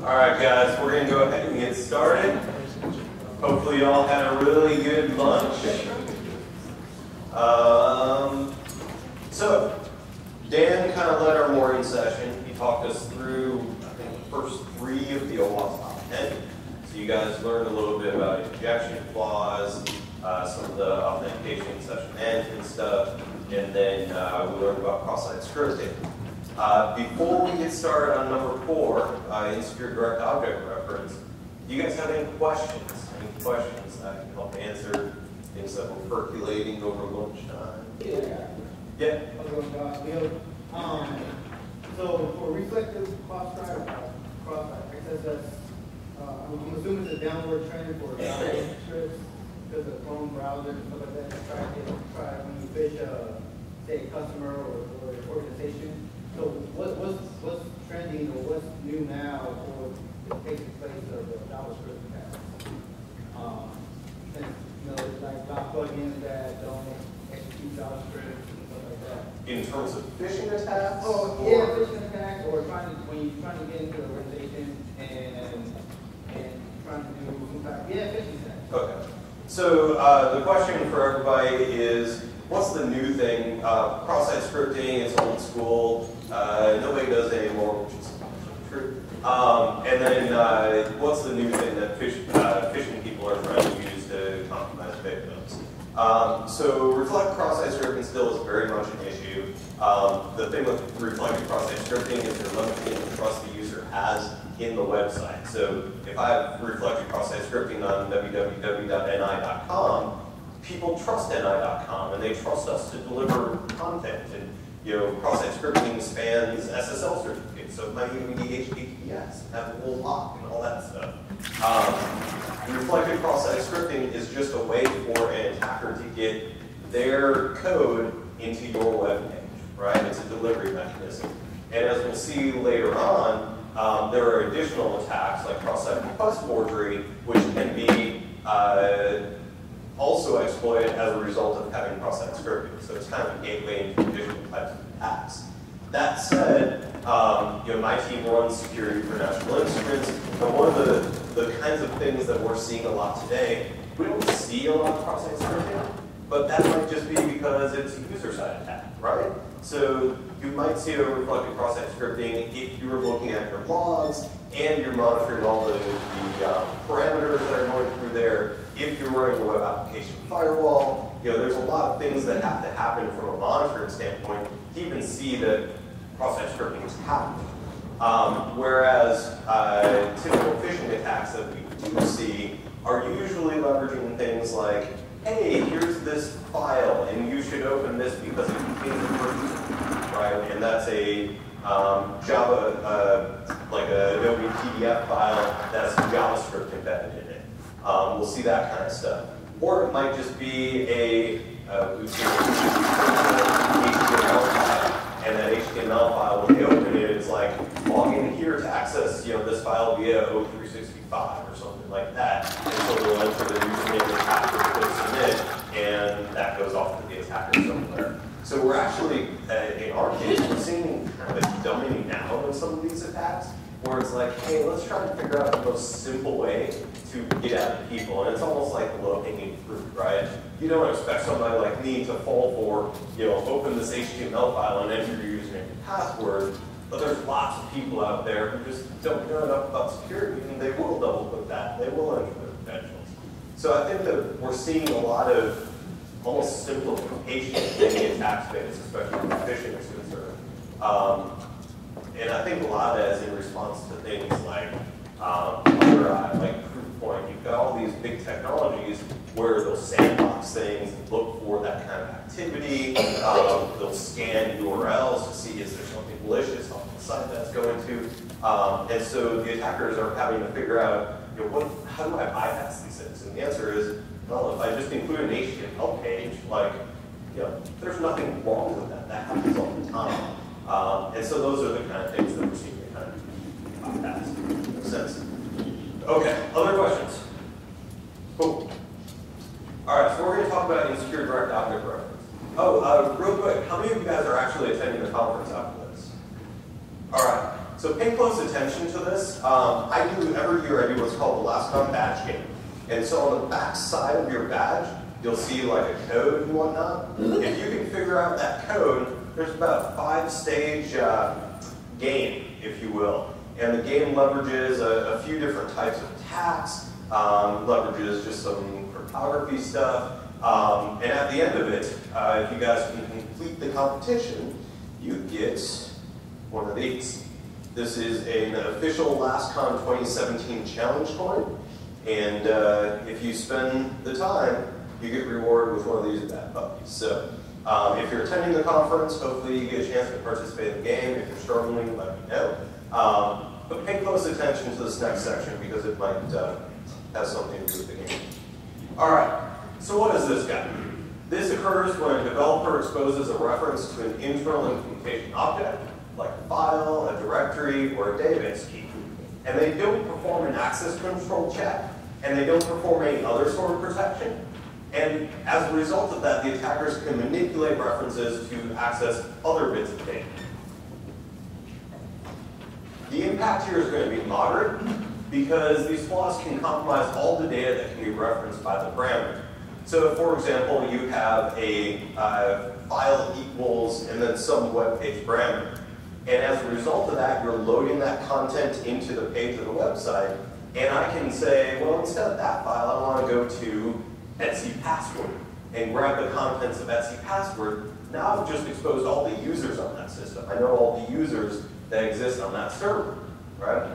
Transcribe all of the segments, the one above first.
All right, guys, we're going to go ahead and get started. Hopefully, you all had a really good lunch. Um, so, Dan kind of led our morning session. He talked us through, I think, the first three of the OWASP top 10. So, you guys learned a little bit about injection flaws, uh, some of the authentication session management stuff, and then uh, we learned about cross-site scripting. Uh, before we get started on number four, uh, insecure direct object reference, do you guys have any questions? Any questions that I can help answer? Things that were percolating over lunchtime? Yeah. Yeah? How's it going, Josh? Bill? Um, so for reflective cross-drive, cross-drive access, uh, I'm assuming it's a downward trend for trips because of Chrome browser and stuff like that. Try to try when you fish, uh, say, a customer or, or organization. So what, what's, what's trending or what's new now for taking place of the JavaScript attack? Um, since, you know, it's like got plugins that don't execute JavaScript and stuff like that. In terms of phishing attacks? Oh, or- yeah, phishing attacks or trying to, when you're trying to get into an organization and, and trying to do yeah, phishing attacks. Okay. So uh, the question for everybody is, what's the new thing? Uh, cross-site scripting is old school. Uh, nobody does it anymore, which is true. Um, and then uh, what's the new thing that fish, uh, phishing people are trying to use to compromise victims? Um, so reflect cross-site scripting still is very much an issue. Um, the thing with reflected cross-site scripting is you're limiting the trust the user has in the website. So if I have reflected cross-site scripting on www.ni.com, people trust ni.com and they trust us to deliver content. And you know, cross-site scripting spans SSL certificates, so might even be HTTPS, and have a little lock and all that stuff. Um, reflected cross-site scripting is just a way for an attacker to get their code into your web page, right? It's a delivery mechanism. And as we'll see later on, um, there are additional attacks like cross-site request forgery, which can be uh, also exploited as a result of having cross-site scripting. So it's kind of a gateway into additional types of attacks. That said, um, you know, my team runs security for national instruments, and one of the, the kinds of things that we're seeing a lot today, we don't see a lot of cross-site scripting, but that might just be because it's a user-side attack, right? So you might see a reflected cross-site scripting if you were looking at your logs and you're monitoring all the, the uh, parameters that are going through there. If you're running a web application firewall, you know, there's a lot of things that have to happen from a monitoring standpoint to even see that cross-site scripting is happening. Um, whereas uh, typical phishing attacks that we do see are usually leveraging things like, hey, here's this file, and you should open this because it contains a version, right? And that's a um, Java, uh, like a Adobe PDF file that's JavaScript embedded in it. Um, we'll see that kind of stuff. Or it might just be a, uh, HTML file, and that HTML file, when they open it, it's like, log in here to access, you know, this file via O365 or something like that. And so we'll enter the username and password to submit, and that goes off to the attacker somewhere. So we're actually, uh, in our case, we're seeing kind of a dumbing down of some of these attacks, where it's like, hey, let's try to figure out the most simple way to get at people. And it's almost like low-hanging fruit, right? You don't expect somebody like me to fall for, you know, open this HTML file and enter your username and password, but there's lots of people out there who just don't know enough about security, and they will double-click that, they will enter their credentials. So I think that we're seeing a lot of almost simplification in the attack space, especially when phishing is concerned. Um, and I think a lot of that is in response to things like um, Wire like Proofpoint. You've got all these big technologies where they'll sandbox things, look for that kind of activity. Um, they'll scan URLs to see is there something malicious on the site that's going to. Um, and so the attackers are having to figure out, you know, what, how do I bypass these things? And the answer is, well, if I just include an HTML page, like, you know, there's nothing wrong with that. That happens all the time. Um, and so those are the kind of things that we're seeing kind of bypass. Makes sense? Okay, other questions? Cool. All right, so we're going to talk about insecure direct object reference. Oh, uh, real quick, how many of you guys are actually attending the conference after this? All right, so pay close attention to this. Um, I do, every year I do what's called the LASCON badge game. And so on the back side of your badge, you'll see like a code and whatnot. If you can figure out that code, there's about a five stage uh, game, if you will. And the game leverages a, a few different types of attacks, um, leverages just some cryptography stuff. Um, and at the end of it, uh, if you guys can complete the competition, you get one of these. This is an official LASCON 2017 challenge coin. And uh, if you spend the time, you get rewarded with one of these bad puppies. So um, if you're attending the conference, hopefully you get a chance to participate in the game. If you're struggling, let me know. Um, but pay close attention to this next section because it might uh, have something to do with the game. All right, so what is this guy? This occurs when a developer exposes a reference to an internal implementation object, like a file, a directory, or a database key. And they don't perform an access control check, and they don't perform any other sort of protection. And as a result of that, the attackers can manipulate references to access other bits of data. The impact here is going to be moderate because these flaws can compromise all the data that can be referenced by the parameter. So for example, you have a uh, file equals and then some web page parameter. And as a result of that, you're loading that content into the page of the website. And I can say, well, instead of that file, I want to go to Etsy password and grab the contents of Etsy password. Now I've just exposed all the users on that system. I know all the users that exist on that server, right?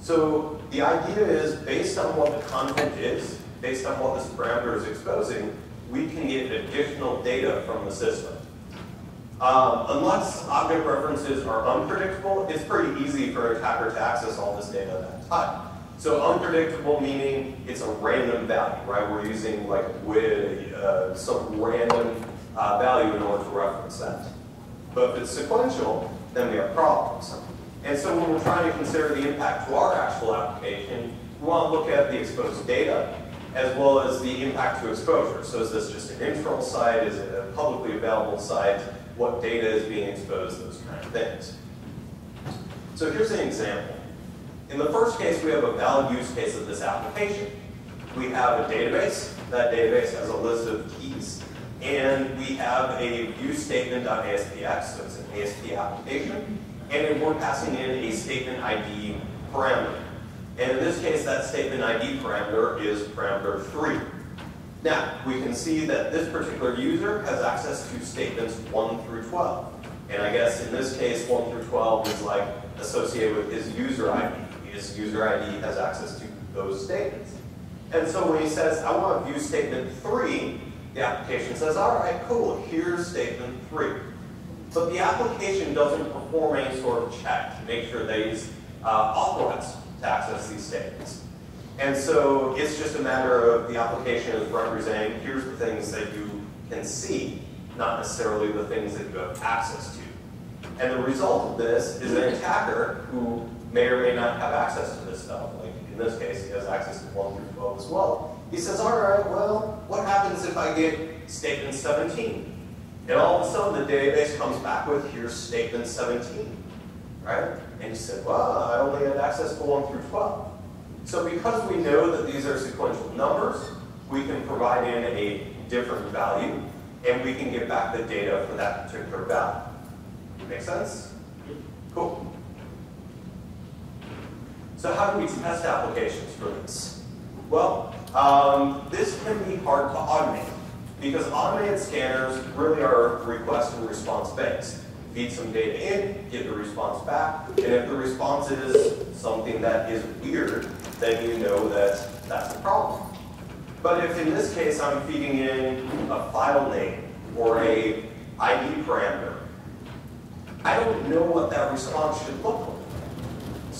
So the idea is based on what the content is, based on what this parameter is exposing, we can get additional data from the system. Um, unless object references are unpredictable, it's pretty easy for an attacker to access all this data at that time. So unpredictable meaning it's a random value, right? We're using like with uh, some random uh, value in order to reference that. But if it's sequential, then we have problems. And so when we're trying to consider the impact to our actual application, we want to look at the exposed data as well as the impact to exposure. So is this just an internal site? Is it a publicly available site? What data is being exposed? Those kind of things. So here's an example. In the first case, we have a valid use case of this application. We have a database. That database has a list of keys. And we have a view statement.aspx, so it's an ASP application. And we're passing in a statement ID parameter. And in this case, that statement ID parameter is parameter 3. Now, we can see that this particular user has access to statements 1 through 12. And I guess in this case, 1 through 12 is like associated with his user ID. User ID has access to those statements. And so when he says, I want to view statement 3, the application says, all right, cool, here's statement 3. But the application doesn't perform any sort of check to make sure that he's uh, authorized to access these statements. And so it's just a matter of the application is representing, here's the things that you can see, not necessarily the things that you have access to. And the result of this is an attacker who may or may not have access to this stuff. Like in this case, he has access to 1 through 12 as well. He says, all right, well, what happens if I get statement 17? And all of a sudden, the database comes back with, here's statement 17, right? And he said, well, I only had access to 1 through 12. So because we know that these are sequential numbers, we can provide in a different value, and we can get back the data for that particular value. Make sense? Cool. So how do we test applications for this? Well, um, this can be hard to automate because automated scanners really are request and response based. Feed some data in, get the response back, and if the response is something that is weird, then you know that that's a problem. But if in this case I'm feeding in a file name or a ID parameter, I don't know what that response should look like.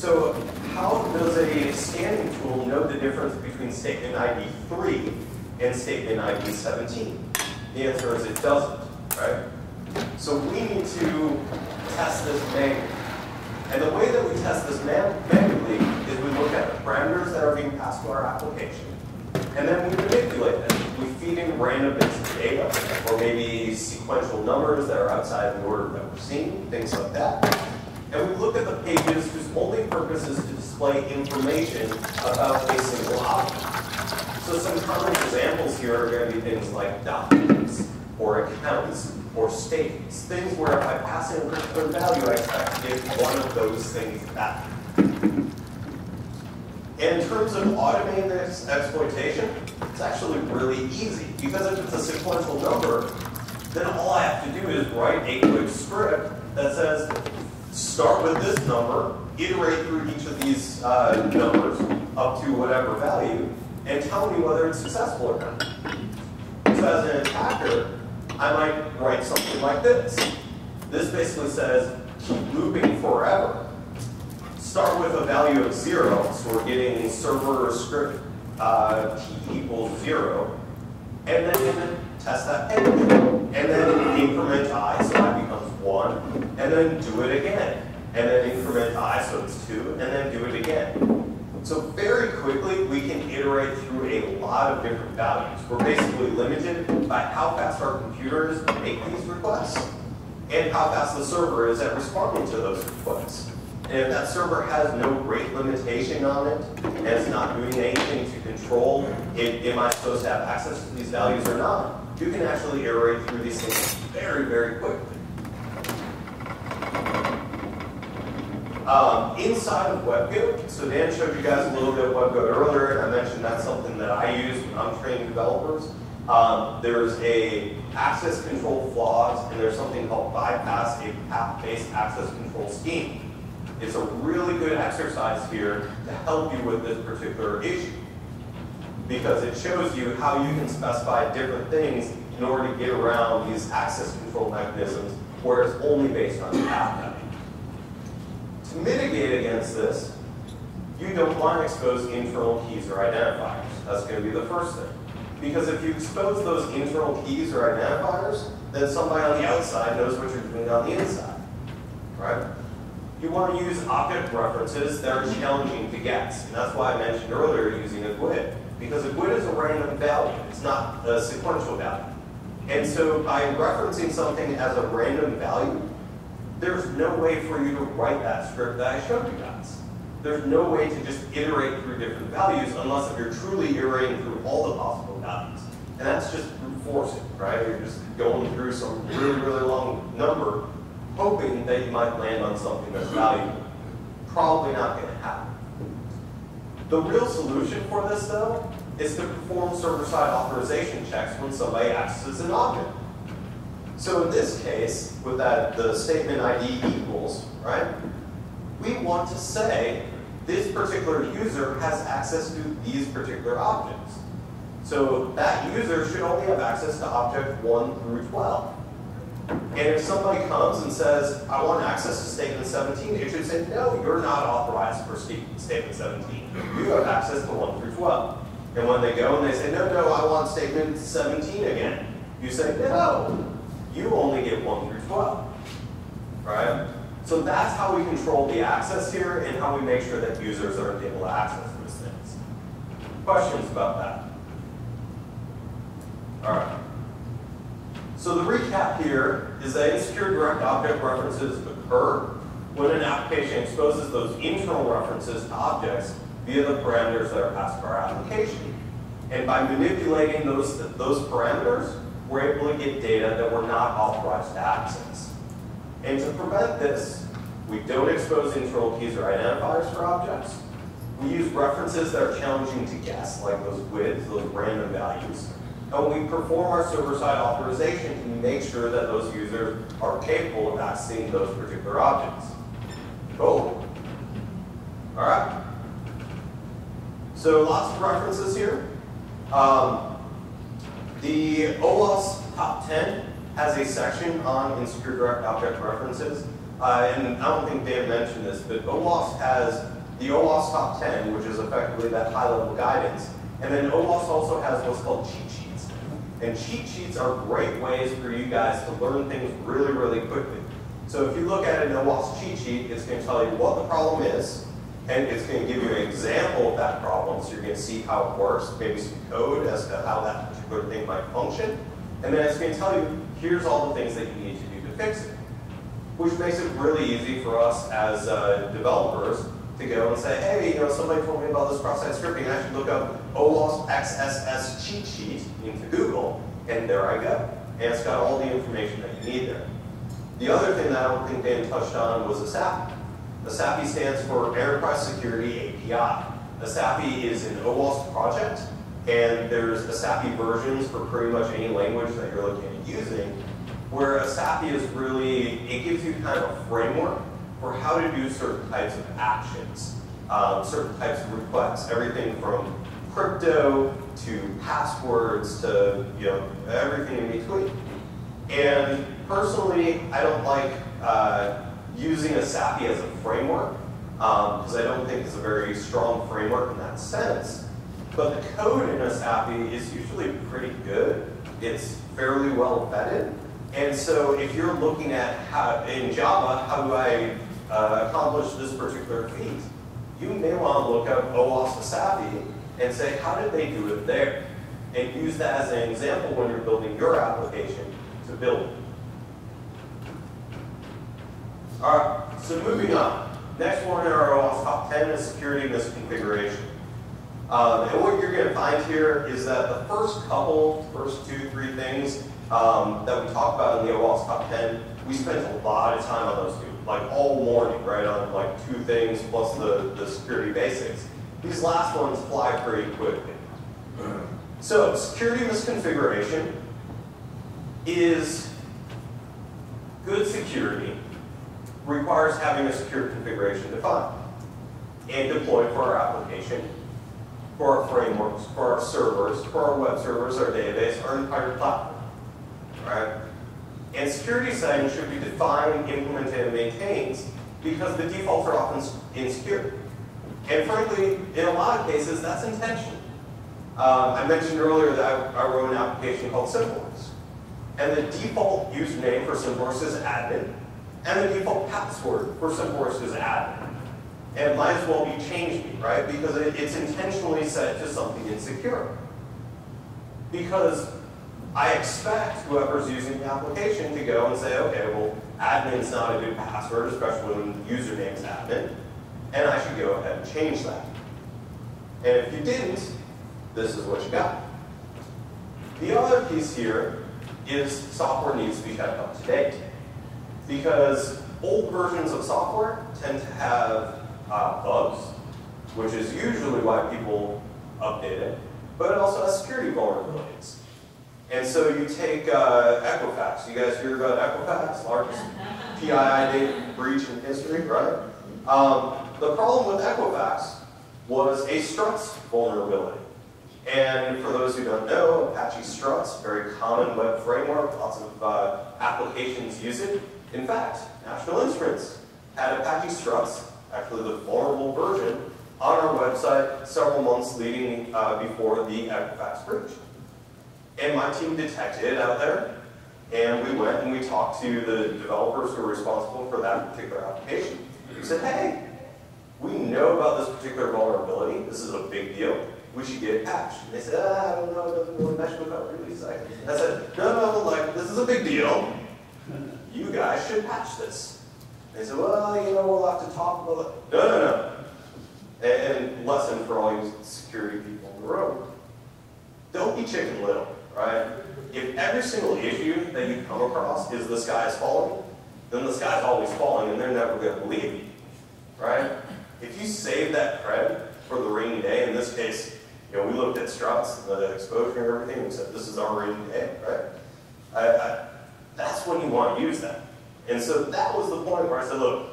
So how does a scanning tool know the difference between statement ID 3 and statement ID 17? The answer is it doesn't, right? So we need to test this manually. And the way that we test this man manually is we look at the parameters that are being passed to our application, and then we manipulate them. We feed in random bits of data, or maybe sequential numbers that are outside the order that we're seeing, things like that. And we look at the pages whose only purpose is to display information about a single object. So some common examples here are going to be things like documents, or accounts, or statements, things where if I pass in a particular value, I expect to get one of those things back. In terms of automating this exploitation, it's actually really easy, because if it's a sequential number, then all I have to do is write a quick script that says, start with this number, iterate through each of these uh, numbers up to whatever value, and tell me whether it's successful or not. So as an attacker, I might write something like this. This basically says, keep looping forever. Start with a value of zero, so we're getting server script uh, t equals zero, and then test that. And then increment i, so i becomes one, and then do it again. And then increment i, so it's two, and then do it again. So very quickly, we can iterate through a lot of different values. We're basically limited by how fast our computers make these requests and how fast the server is at responding to those requests. And if that server has no rate limitation on it and it's not doing anything to control if, am I supposed to have access to these values or not, you can actually iterate through these things very, very quickly. Um, inside of WebGoat, so Dan showed you guys a little bit of WebGoat earlier, and I mentioned that's something that I use when I'm training developers. Um, there's a access control flaws, and there's something called bypass a path-based access control scheme. It's a really good exercise here to help you with this particular issue because it shows you how you can specify different things in order to get around these access control mechanisms where it's only based on the path to mitigate against this, you don't want to expose internal keys or identifiers. That's going to be the first thing. Because if you expose those internal keys or identifiers, then somebody on the outside knows what you're doing on the inside, right? You want to use object references that are challenging to guess. And that's why I mentioned earlier using a GUID. Because a GUID is a random value. It's not a sequential value. And so by referencing something as a random value, there's no way for you to write that script that I showed you guys. There's no way to just iterate through different values unless if you're truly iterating through all the possible values. And that's just brute forcing, right? You're just going through some really, really long number, hoping that you might land on something that's valuable. Probably not going to happen. The real solution for this, though, is to perform server-side authorization checks when somebody accesses an object. So in this case, with that the statement ID equals, right? We want to say this particular user has access to these particular objects. So that user should only have access to object 1 through 12. And if somebody comes and says, I want access to statement 17, it should say, no, you're not authorized for statement 17. You have access to 1 through 12. And when they go and they say, no, no, I want statement 17 again, you say, no, you only get 1 through 12, right? So that's how we control the access here and how we make sure that users aren't able to access those things. Questions about that? All right. So the recap here is that insecure direct object references occur when an application exposes those internal references to objects via the parameters that are passed to our application. And by manipulating those, those parameters, we're able to get data that we're not authorized to access. And to prevent this, we don't expose internal keys or identifiers for objects. We use references that are challenging to guess, like those GUIDs, those random values. And we perform our server-side authorization to make sure that those users are capable of accessing those particular objects. Cool. All right. So lots of references here. Um, the OWASP Top 10 has a section on insecure direct object references. Uh, and I don't think Dave mentioned this, but OWASP has the OWASP Top 10, which is effectively that high-level guidance. And then OWASP also has what's called cheat. And cheat sheets are great ways for you guys to learn things really, really quickly. So if you look at an OWASP cheat sheet, it's going to tell you what the problem is, and it's going to give you an example of that problem, so you're going to see how it works, maybe some code as to how that particular thing might function. And then it's going to tell you, here's all the things that you need to do to fix it. which makes it really easy for us as uh, developers to go and say, hey, you know, somebody told me about this cross-site scripting, I should look up OWASP XSS cheat sheet into Google, and there I go. And it's got all the information that you need there. The other thing that I don't think Dan touched on was ESAPI. ESAPI stands for Enterprise Security API. ESAPI is an OWASP project, and there's ESAPI versions for pretty much any language that you're looking at using, where ESAPI is really, it gives you kind of a framework for how to do certain types of actions, um, certain types of requests, everything from crypto to passwords to you know everything in between. And personally, I don't like uh, using ESAPI as a framework because um, I don't think it's a very strong framework in that sense. But the code in a ESAPI is usually pretty good. It's fairly well vetted. And so if you're looking at how, in Java, how do I uh, accomplish this particular feat, you may want to look up OWASP ESAPI and say, how did they do it there? And use that as an example when you're building your application to build it. All right, so moving on. Next one in our top 10 is security misconfiguration. Um, and what you're going to find here is that the first couple, first two, three things um, that we talked about in the OWASP top 10, we spent a lot of time on those two, like all morning, right, on like two things plus the, the security basics. These last ones fly pretty quickly. So security misconfiguration is good security requires having a secure configuration defined and deployed for our application, for our frameworks, for our servers, for our web servers, our database, our entire platform. Right? And security settings should be defined, implemented, and maintained because the defaults are often insecure. And frankly, in a lot of cases, that's intentional. Um, I mentioned earlier that I, I, wrote an application called SimpleRisk. And the default username for SimpleRisk is admin, and the default password for SimpleRisk is admin. And it might as well be changed, right? Because it, it's intentionally set to something insecure. Because I expect whoever's using the application to go and say, okay, well, admin's not a good password, especially when username's admin, and I should go ahead and change that. And if you didn't, this is what you got. The other piece here is software needs to be kept up to date. Because old versions of software tend to have uh, bugs, which is usually why people update it, but it also has security vulnerabilities. And so you take uh, Equifax. You guys hear about Equifax, largest PII data breach in history, right? Um, the problem with Equifax was a struts vulnerability. And for those who don't know, Apache Struts, very common web framework, lots of uh, applications use it. In fact, National Instruments had Apache Struts, actually the vulnerable version, on our website several months leading uh, before the Equifax breach. And my team detected it out there, and we went and we talked to the developers who were responsible for that particular application. We said, hey, we know about this particular vulnerability. This is a big deal. We should get patched. And they said, ah, I don't know, it doesn't really mesh with our release cycle. I said, no, no, like, this is a big deal. You guys should patch this. They said, well, you know, we'll have to talk about it. No, no, no. And lesson for all you security people in the room. Don't be chicken little, right? If every single issue that you come across is the sky is falling, then the sky is always falling and they're never going to believe you, right? If you save that cred for the rainy day, in this case, you know, we looked at struts, the exposure and everything, and we said, this is our rainy day, right? I, I, that's when you want to use that. And so that was the point where I said, look,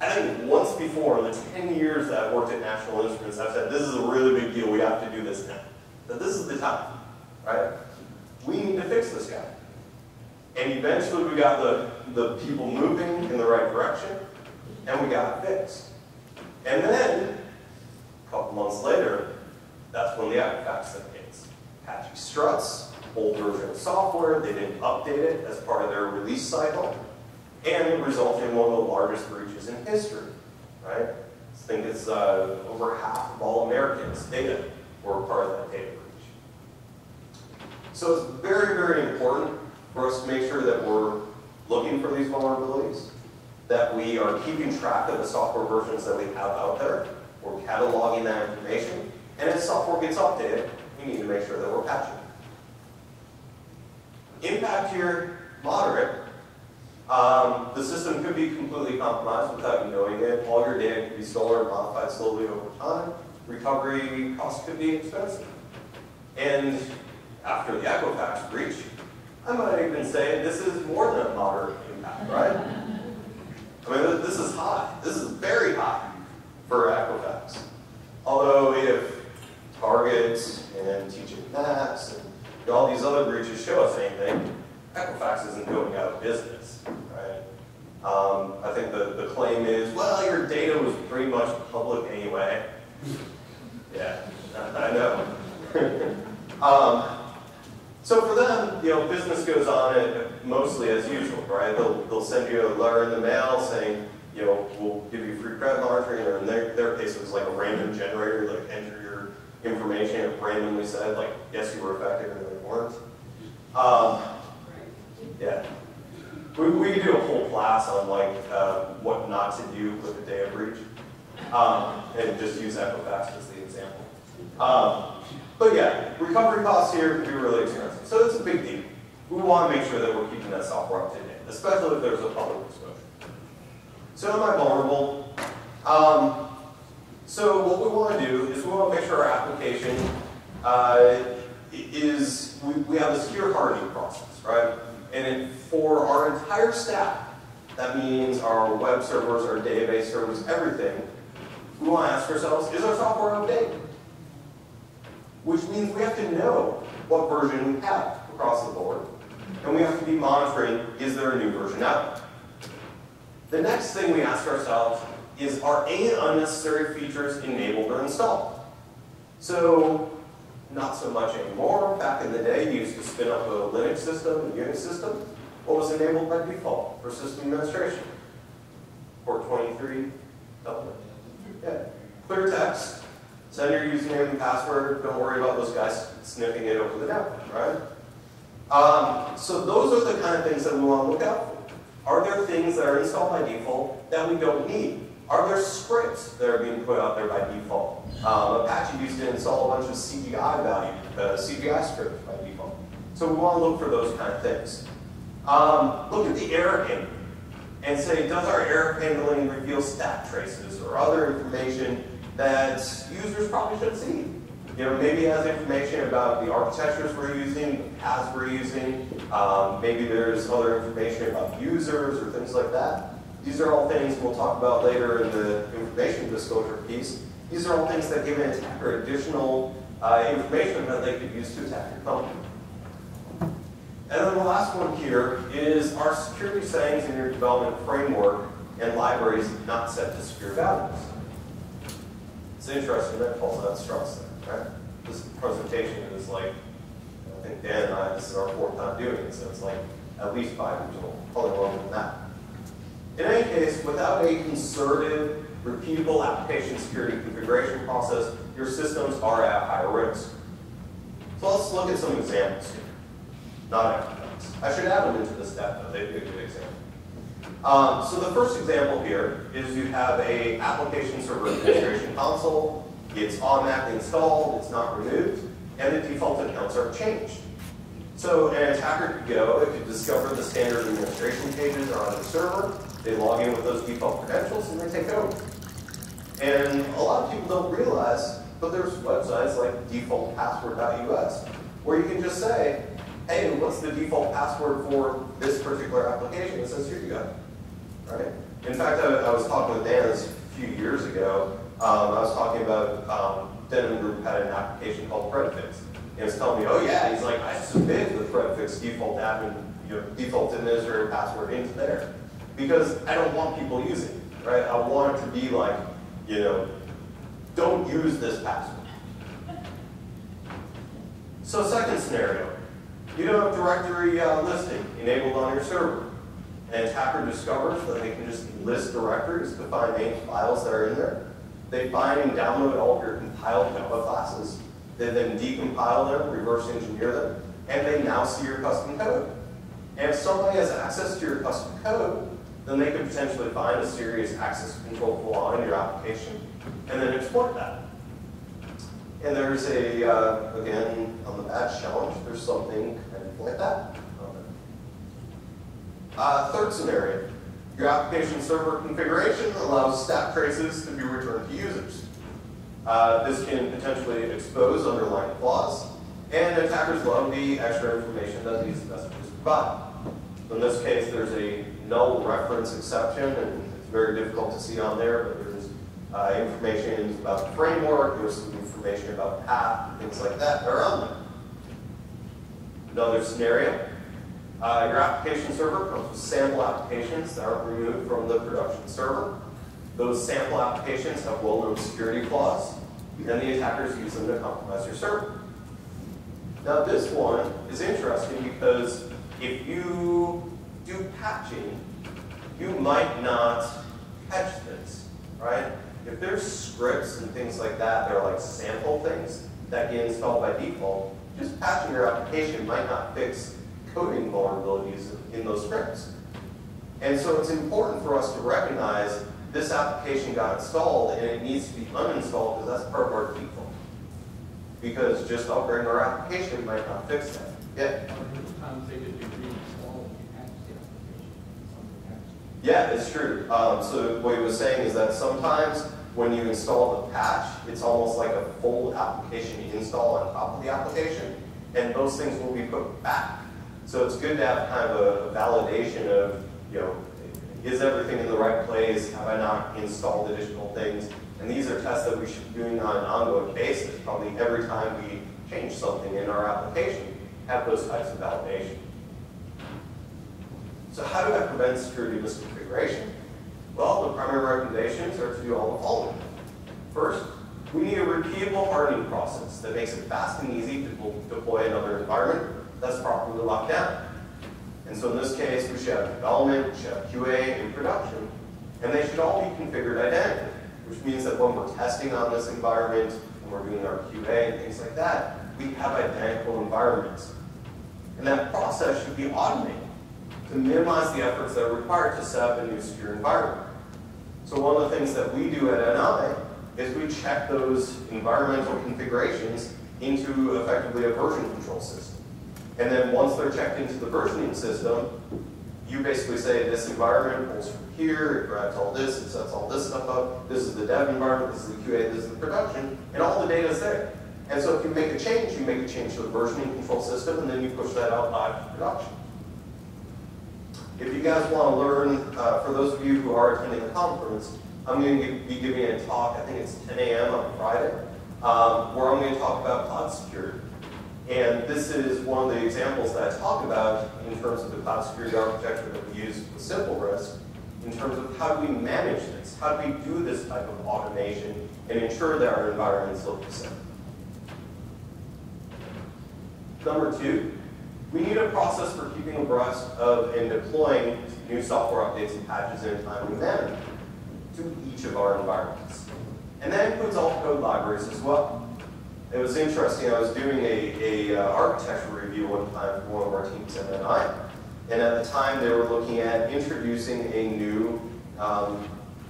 I think once before, in the 10 years that I've worked at National Instruments, I've said, this is a really big deal, we have to do this now. That this is the time, right? We need to fix this guy. And eventually we got the, the people moving in the right direction, and we got it fixed. And then, a couple months later, that's when the Equifax hits. Apache struts, old version of software, they didn't update it as part of their release cycle, and it resulted in one of the largest breaches in history, right? I think it's uh, over half of all Americans' data were part of that data breach. So it's very, very important for us to make sure that we're looking for these vulnerabilities, that we are keeping track of the software versions that we have out there, we're cataloging that information, and as software gets updated, we need to make sure that we're patching. Impact here, moderate. Um, the system could be completely compromised without you knowing it. All your data could be stolen or modified slowly over time. Recovery costs could be expensive. And after the Equifax breach, I might even say this is more than a moderate impact, right? I mean, this is high. This is very high for Equifax. Although if Target and TJ Maxx and all these other breaches show us anything, Equifax isn't going out of business, right? Um, I think the, the claim is, well, your data was pretty much public anyway. Yeah, I know. um, so for them, you know, business goes on mostly as usual, right? They'll, they'll send you a letter in the mail saying, you know, we'll give you free credit monitoring, or in their, their case it was like a random generator, like enter your information, it randomly said, like, yes, you were affected, and they weren't. Um, yeah. We, we could do a whole class on like uh, what not to do with a data breach, um, and just use Equifax as the example. Um, but yeah, recovery costs here can be really expensive, so it's a big deal. We want to make sure that we're keeping that software up to date, especially if there's a public exposure. So am I vulnerable? Um, so what we want to do is we want to make sure our application uh, is, we, we have a secure hardening process, right? And it, for our entire staff, that means our web servers, our database servers, everything, we want to ask ourselves, is our software updated? Which means we have to know what version we have across the board. And we have to be monitoring, is there a new version out? The next thing we ask ourselves is, are any unnecessary features enabled or installed? So not so much anymore. Back in the day, you used to spin up a Linux system, a Unix system. What was enabled by default for system administration? Port 23, Yeah. Clear text, send your username and password. Don't worry about those guys sniffing it over the network, right? Um, so those are the kind of things that we want to look out for. Are there things that are installed by default that we don't need? Are there scripts that are being put out there by default? Um, Apache used to install a bunch of CGI value, uh, CGI scripts by default. So we want to look for those kind of things. Um, look at the error handling and say, does our error handling reveal stack traces or other information that users probably should see? You know, maybe it has information about the architectures we're using, the paths we're using. Um, maybe there's other information about users or things like that. These are all things we'll talk about later in the information disclosure piece. These are all things that give an attacker additional uh, information that they could use to attack your company. And then the last one here is our security settings in your development framework and libraries not set to secure values. It's interesting that calls out Struts there, right? This presentation is like, I think Dan and I, this is our fourth time doing it, so it's like at least five years old, probably longer than that. In any case, without a concerted, repeatable application security configuration process, your systems are at higher risk. So let's look at some examples here. Not examples. I should add them into this step, though. A good example. Um, so the first example here is you have a application server administration console. It's automatically installed. It's not removed. And the default accounts are changed. So an attacker could go, it could discover the standard administration pages are on the server, they log in with those default credentials and they take over. And a lot of people don't realize, but there's websites like defaultpassword.us where you can just say, hey, what's the default password for this particular application? It says, here you go. Right? In fact, I, I was talking with Dan a few years ago. Um, I was talking about um, Denim Group had an application called ThreadFix. And it's telling me, oh yeah, he's like, I submitted the ThreadFix default admin, you know, default administrator password into there because I don't want people using it, right? I want it to be like, you know, don't use this password. So second scenario, you don't have directory uh, listing enabled on your server. An attacker discovers that they can just list directories to find named files that are in there. They find and download all of your compiled Java classes. They then decompile them, reverse engineer them, and they now see your custom code. And if somebody has access to your custom code, then they could potentially find a serious access control flaw in your application and then exploit that. And there's a, uh, again, on the badge challenge, there's something kind of like that. Uh, third scenario, your application server configuration allows stack traces to be returned to users. Uh, this can potentially expose underlying flaws, and attackers love the extra information that these messages provide. In this case, there's a null reference exception, and it's very difficult to see on there, but there's uh, information about the framework, there's some information about path, things like that that are on there. Another scenario, uh, your application server comes with sample applications that are removed from the production server. Those sample applications have well-known security flaws, and the attackers use them to compromise your server. Now this one is interesting because if you do patching, you might not catch this, right? If there's scripts and things like that, they're like sample things that get installed by default, just patching your application might not fix coding vulnerabilities in those scripts. And so it's important for us to recognize this application got installed and it needs to be uninstalled because that's part of our default. Because just upgrading our application might not fix that. Yeah? Sometimes they just reinstall and you patch the application. Yeah, it's true. Um, so what he was saying is that sometimes when you install the patch, it's almost like a full application you install on top of the application, and those things will be put back. So it's good to have kind of a validation of, you know, is everything in the right place? Have I not installed additional things? And these are tests that we should be doing on an ongoing basis, probably every time we change something in our application, have those types of validation. So how do I prevent security misconfiguration? Well, the primary recommendations are to do all the following. First, we need a repeatable hardening process that makes it fast and easy to deploy another environment that's properly locked down. And so in this case, we should have development, we should have QA, and production, and they should all be configured identically, which means that when we're testing on this environment, and we're doing our QA and things like that, we have identical environments. And that process should be automated to minimize the efforts that are required to set up a new secure environment. So one of the things that we do at NI is we check those environmental configurations into effectively a version control system. And then once they're checked into the versioning system, you basically say this environment pulls from here, it grabs all this, it sets all this stuff up, this is the dev environment, this is the QA, this is the production, and all the data is there. And so if you make a change, you make a change to the versioning control system, and then you push that out live to production. If you guys want to learn, uh, for those of you who are attending the conference, I'm going to be giving a talk, I think it's 10 a.m. on Friday, um, where I'm going to talk about cloud security. And this is one of the examples that I talk about in terms of the cloud security architecture that we use with Simple Risk, in terms of how do we manage this? How do we do this type of automation and ensure that our environments look the same? Number two, we need a process for keeping abreast of and deploying new software updates and patches in a timely manner to each of our environments. And that includes all code libraries as well. It was interesting, I was doing a, a uh, architecture review one time for one of our teams at NI, and at the time they were looking at introducing a new, um,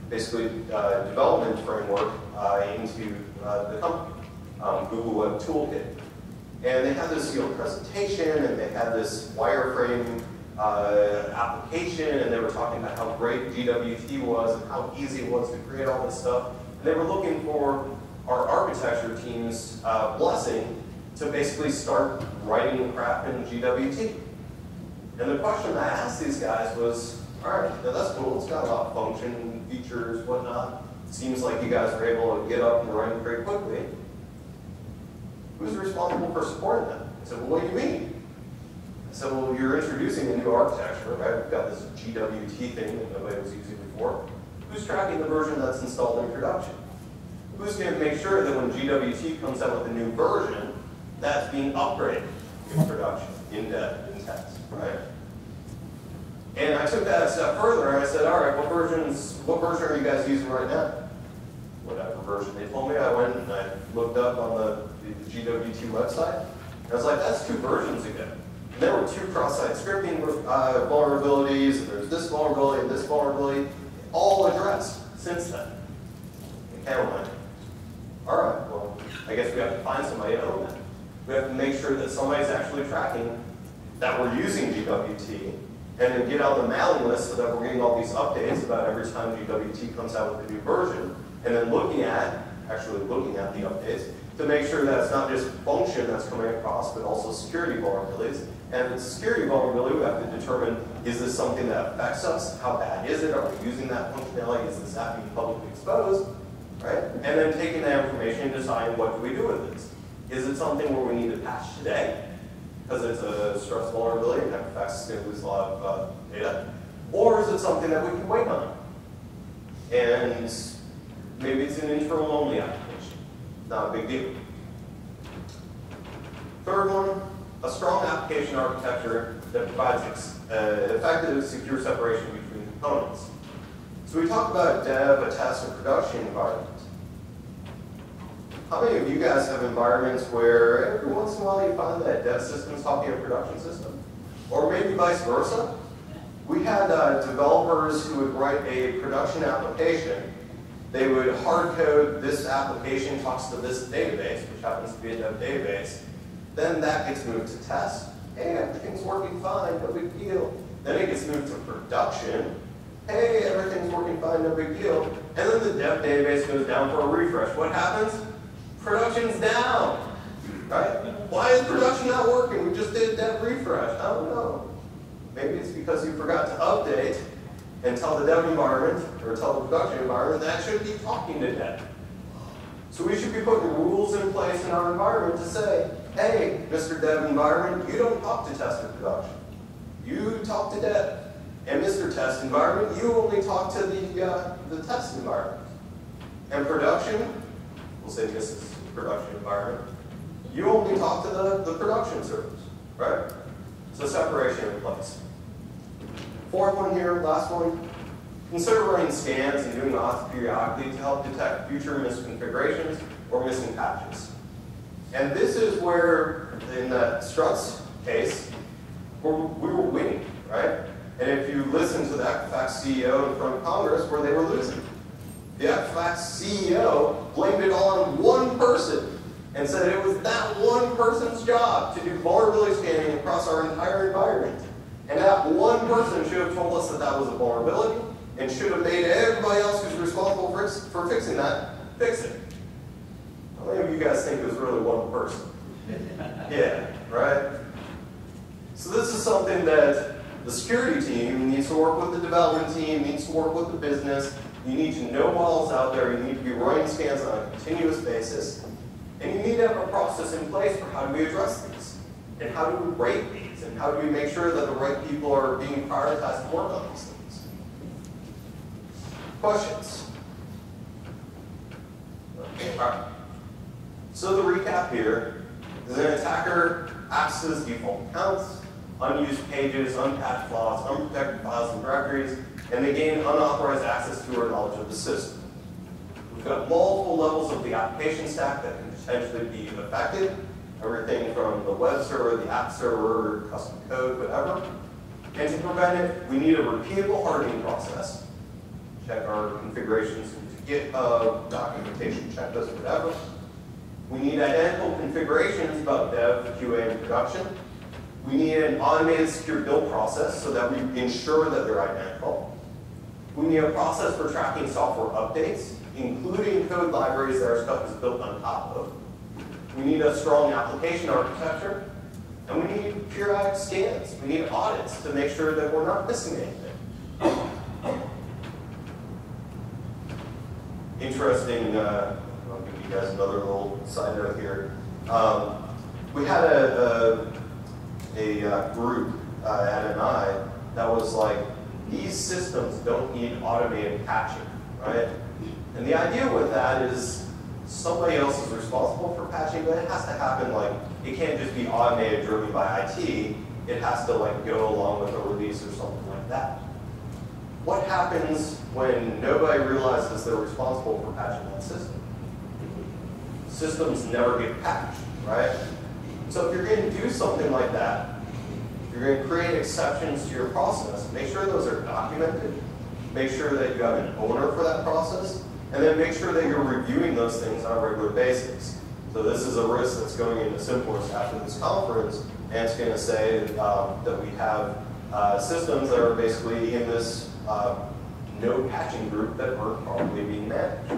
basically, uh, development framework uh, into uh, the company, um, Google Web Toolkit. And they had this you know, presentation, and they had this wireframe uh, application, and they were talking about how great GWT was and how easy it was to create all this stuff. And they were looking for our architecture team's uh, blessing to basically start writing crap in GWT. And the question I asked these guys was, all right, now that's cool, it's got a lot of function, features, whatnot. Seems like you guys are able to get up and running pretty quickly. Who's responsible for supporting that? I said, well, what do you mean? I said, well, you're introducing a new architecture, right? We've got this GWT thing that nobody was using before. Who's tracking the version that's installed in production? Who's going to make sure that when GWT comes out with a new version, that's being upgraded in production, in dev, in test, right? And I took that a step further and I said, all right, what versions, what version are you guys using right now? Whatever version they told me, I went and I looked up on the, the GWT website. I was like, that's two versions ago. And there were two cross-site scripting uh, vulnerabilities, and there's this vulnerability and this vulnerability, all addressed since then. Cameron went, all right, well, I guess we have to find somebody to own that. We have to make sure that somebody's actually tracking that we're using GWT, and then get out the mailing list so that we're getting all these updates about every time GWT comes out with a new version, and then looking at, actually looking at the updates, to make sure that it's not just function that's coming across, but also security vulnerabilities. And if it's security vulnerability, we have to determine, is this something that affects us? How bad is it? Are we using that functionality? Is this app being publicly exposed? Right? And then taking that information and deciding what do we do with this. Is it something where we need to patch today? Because it's a Struts vulnerability and Equifax is going to lose a lot of uh, data. Or is it something that we can wait on? And maybe it's an internal only application. Not a big deal. Third one, a strong application architecture that provides uh, effective, secure separation between components. So we talked about dev, a test, and production environment. How many of you guys have environments where every once in a while you find that dev system's talking to a production system? Or maybe vice versa? We had uh, developers who would write a production application. They would hard code this application talks to this database, which happens to be a dev database. Then that gets moved to test. Hey, everything's working fine, no big deal. Then it gets moved to production. Hey, everything's working fine, no big deal. And then the dev database goes down for a refresh. What happens? Production's down, right? Why is production not working? We just did dev refresh. I don't know. Maybe it's because you forgot to update and tell the dev environment or tell the production environment that should be talking to dev. So we should be putting rules in place in our environment to say, hey, Mr. Dev environment, you don't talk to test or production. You talk to dev. And Mr. Test environment, you only talk to the, uh, the test environment. And production, we'll say this is production environment, you only talk to the, the production servers, right? So separation in place. Fourth one here, last one. Consider running scans and doing audits periodically to help detect future misconfigurations or missing patches. And this is where, in that struts case, we were winning, right? And if you listen to the Equifax CEO in front of Congress, where they were losing. The Equifax CEO blamed it all on one person and said it was that one person's job to do vulnerability scanning across our entire environment. And that one person should have told us that that was a vulnerability and should have made everybody else who's responsible for, for fixing that fix it. How many of you guys think it was really one person? yeah, right? So this is something that the security team needs to work with the development team, needs to work with the business. You need to know models out there. You need to be running scans on a continuous basis. And you need to have a process in place for how do we address these? And how do we rate these? And how do we make sure that the right people are being prioritized to work on these things? Questions? Okay, all right. So the recap here is an attacker accesses default accounts, unused pages, unpatched flaws, unprotected files and directories, and they gain unauthorized access to or knowledge of the system. We've got multiple levels of the application stack that can potentially be affected, everything from the web server, the app server, custom code, whatever. And to prevent it, we need a repeatable hardening process. Check our configurations into GitHub, documentation, Check checklist, whatever. We need identical configurations about dev, QA, and production. We need an automated secure build process so that we ensure that they're identical. We need a process for tracking software updates, including code libraries that our stuff is built on top of. We need a strong application architecture, and we need periodic scans. We need audits to make sure that we're not missing anything. Interesting, uh, I'll give you guys another little side note here. Um, we had a, a, a uh, group uh, at NI that was like, these systems don't need automated patching, right? And the idea with that is somebody else is responsible for patching, but it has to happen like, it can't just be automated driven by IT. It has to like go along with a release or something like that. What happens when nobody realizes they're responsible for patching that system? Systems never get patched, right? So if you're going to do something like that, You're going to create exceptions to your process. Make sure those are documented. Make sure that you have an owner for that process. And then make sure that you're reviewing those things on a regular basis. So this is a risk that's going into SimpleRisk after this conference, and it's going to say um, that we have uh, systems that are basically in this uh, no patching group that aren't being managed.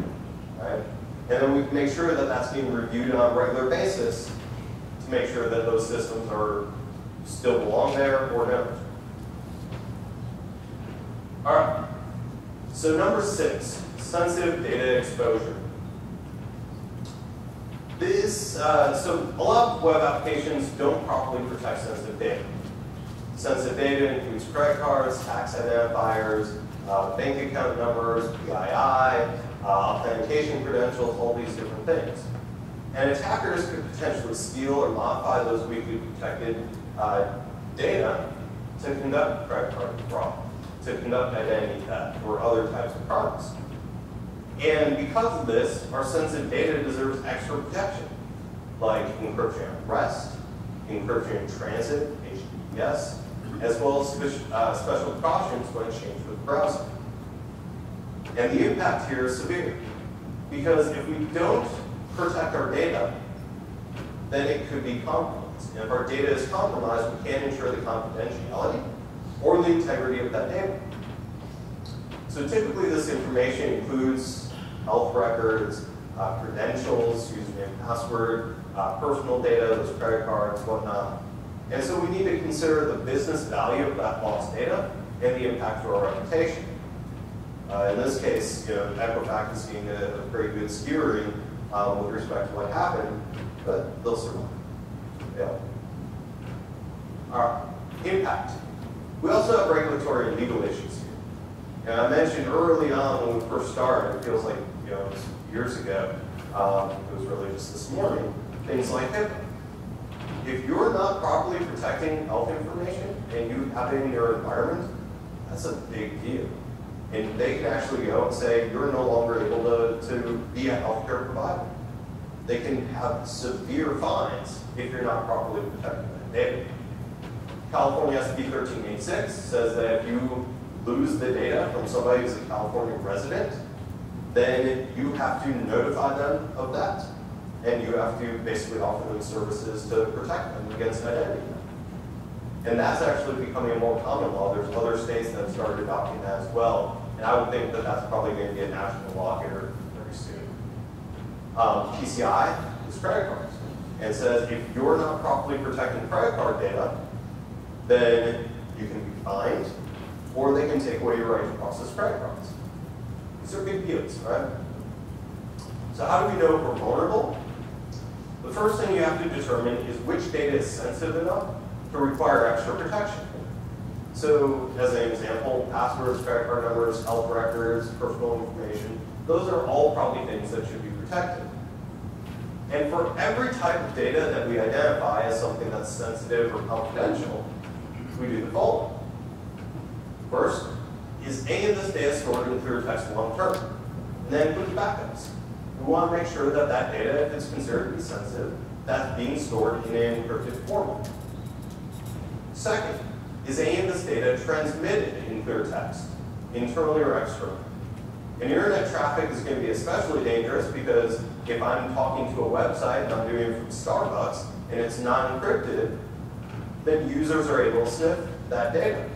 Right? And then we make sure that that's being reviewed on a regular basis make sure that those systems are still belong there or don't. All right. So number six, sensitive data exposure. This, uh, so a lot of web applications don't properly protect sensitive data. Sensitive data includes credit cards, tax identifiers, uh, bank account numbers, PII, uh, authentication credentials, all these different things. And attackers could potentially steal or modify those weakly protected uh, data to conduct credit card fraud, to conduct identity theft, or other types of crimes. And because of this, our sensitive data deserves extra protection, like encryption at rest, encryption in transit, HTTPS, as well as uh, special precautions when exchanged with browser. And the impact here is severe, because if we don't protect our data, then it could be compromised. And if our data is compromised, we can't ensure the confidentiality or the integrity of that data. So typically this information includes health records, uh, credentials, username password, uh, personal data, those credit cards, whatnot. And so we need to consider the business value of that lost data and the impact to our reputation. Uh, in this case, you know, Equifax is seeing a, a pretty good skewering um, with respect to what happened, but they'll survive. Yeah. Right, impact. We also have regulatory and legal issues here. And I mentioned early on when we first started, it feels like you know years ago. Um, it was really just this morning. Things like HIPAA. If you're not properly protecting health information and you have it in your environment, that's a big deal. And they can actually go and say, you're no longer able to, to be a healthcare provider. They can have severe fines if you're not properly protecting that data. California SB 1386 says that if you lose the data from somebody who's a California resident, then you have to notify them of that. And you have to basically offer them services to protect them against identity. And that's actually becoming a more common law. There's other states that have started adopting that as well. And I would think that that's probably going to be a national law here very soon. Um, PCI is credit cards. And says if you're not properly protecting credit card data, then you can be fined, or they can take away your right to process credit cards. These are big deals, right? So how do we know if we're vulnerable? The first thing you have to determine is which data is sensitive enough to require extra protection. So as an example, passwords, credit card numbers, health records, personal information, those are all probably things that should be protected. And for every type of data that we identify as something that's sensitive or confidential, we do the following. First, is any of this data stored in clear text long term? And then include backups. We want to make sure that that data, if it's considered to be sensitive, that's being stored in an encrypted format. Second, is any of this data transmitted in clear text, internally or externally? And internet traffic is going to be especially dangerous because if I'm talking to a website and I'm doing it from Starbucks and it's not encrypted, then users are able to sniff that data.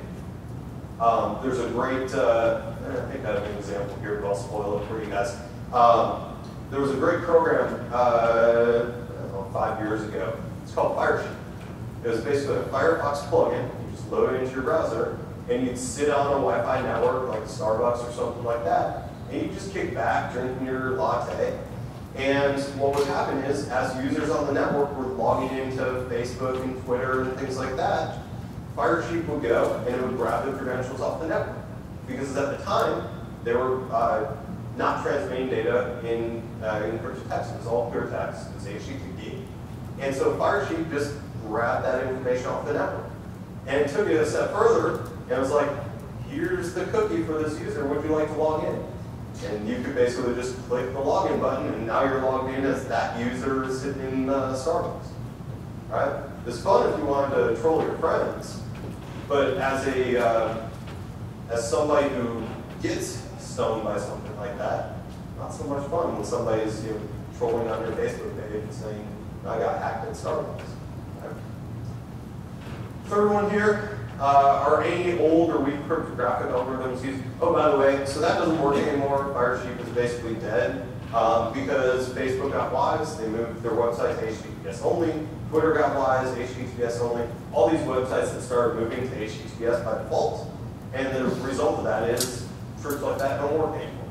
Um, there's a great, uh, I think I have an example here, but I'll spoil it for you guys. Um, there was a great program uh, five years ago. It's called Firesheep. It was basically a Firefox plugin. Load it into your browser, and you'd sit on a Wi-Fi network like Starbucks or something like that, and you'd just kick back, drinking your latte. And what would happen is, as users on the network were logging into Facebook and Twitter and things like that, Firesheep would go and it would grab the credentials off the network. Because at the time, they were uh, not transmitting data in uh, encrypted text. It was all clear text. It was HTTP. And so Firesheep just grabbed that information off the network. And took it a step further, and was like, here's the cookie for this user. Would you like to log in? And you could basically just click the login button, and now you're logged in as that user sitting in uh, Starbucks. Right? It's fun if you wanted to troll your friends, But as a, uh, as somebody who gets stoned by something like that, not so much fun when somebody's, you know, trolling on your Facebook page and saying, I got hacked at Starbucks. Third one here, uh, are any old or weak cryptographic algorithms used? Oh, by the way, so that doesn't work anymore. Firesheep is basically dead um, because Facebook got wise. They moved their website to HTTPS only. Twitter got wise, HTTPS only. All these websites that started moving to HTTPS by default. And the result of that is tricks like that don't work anymore.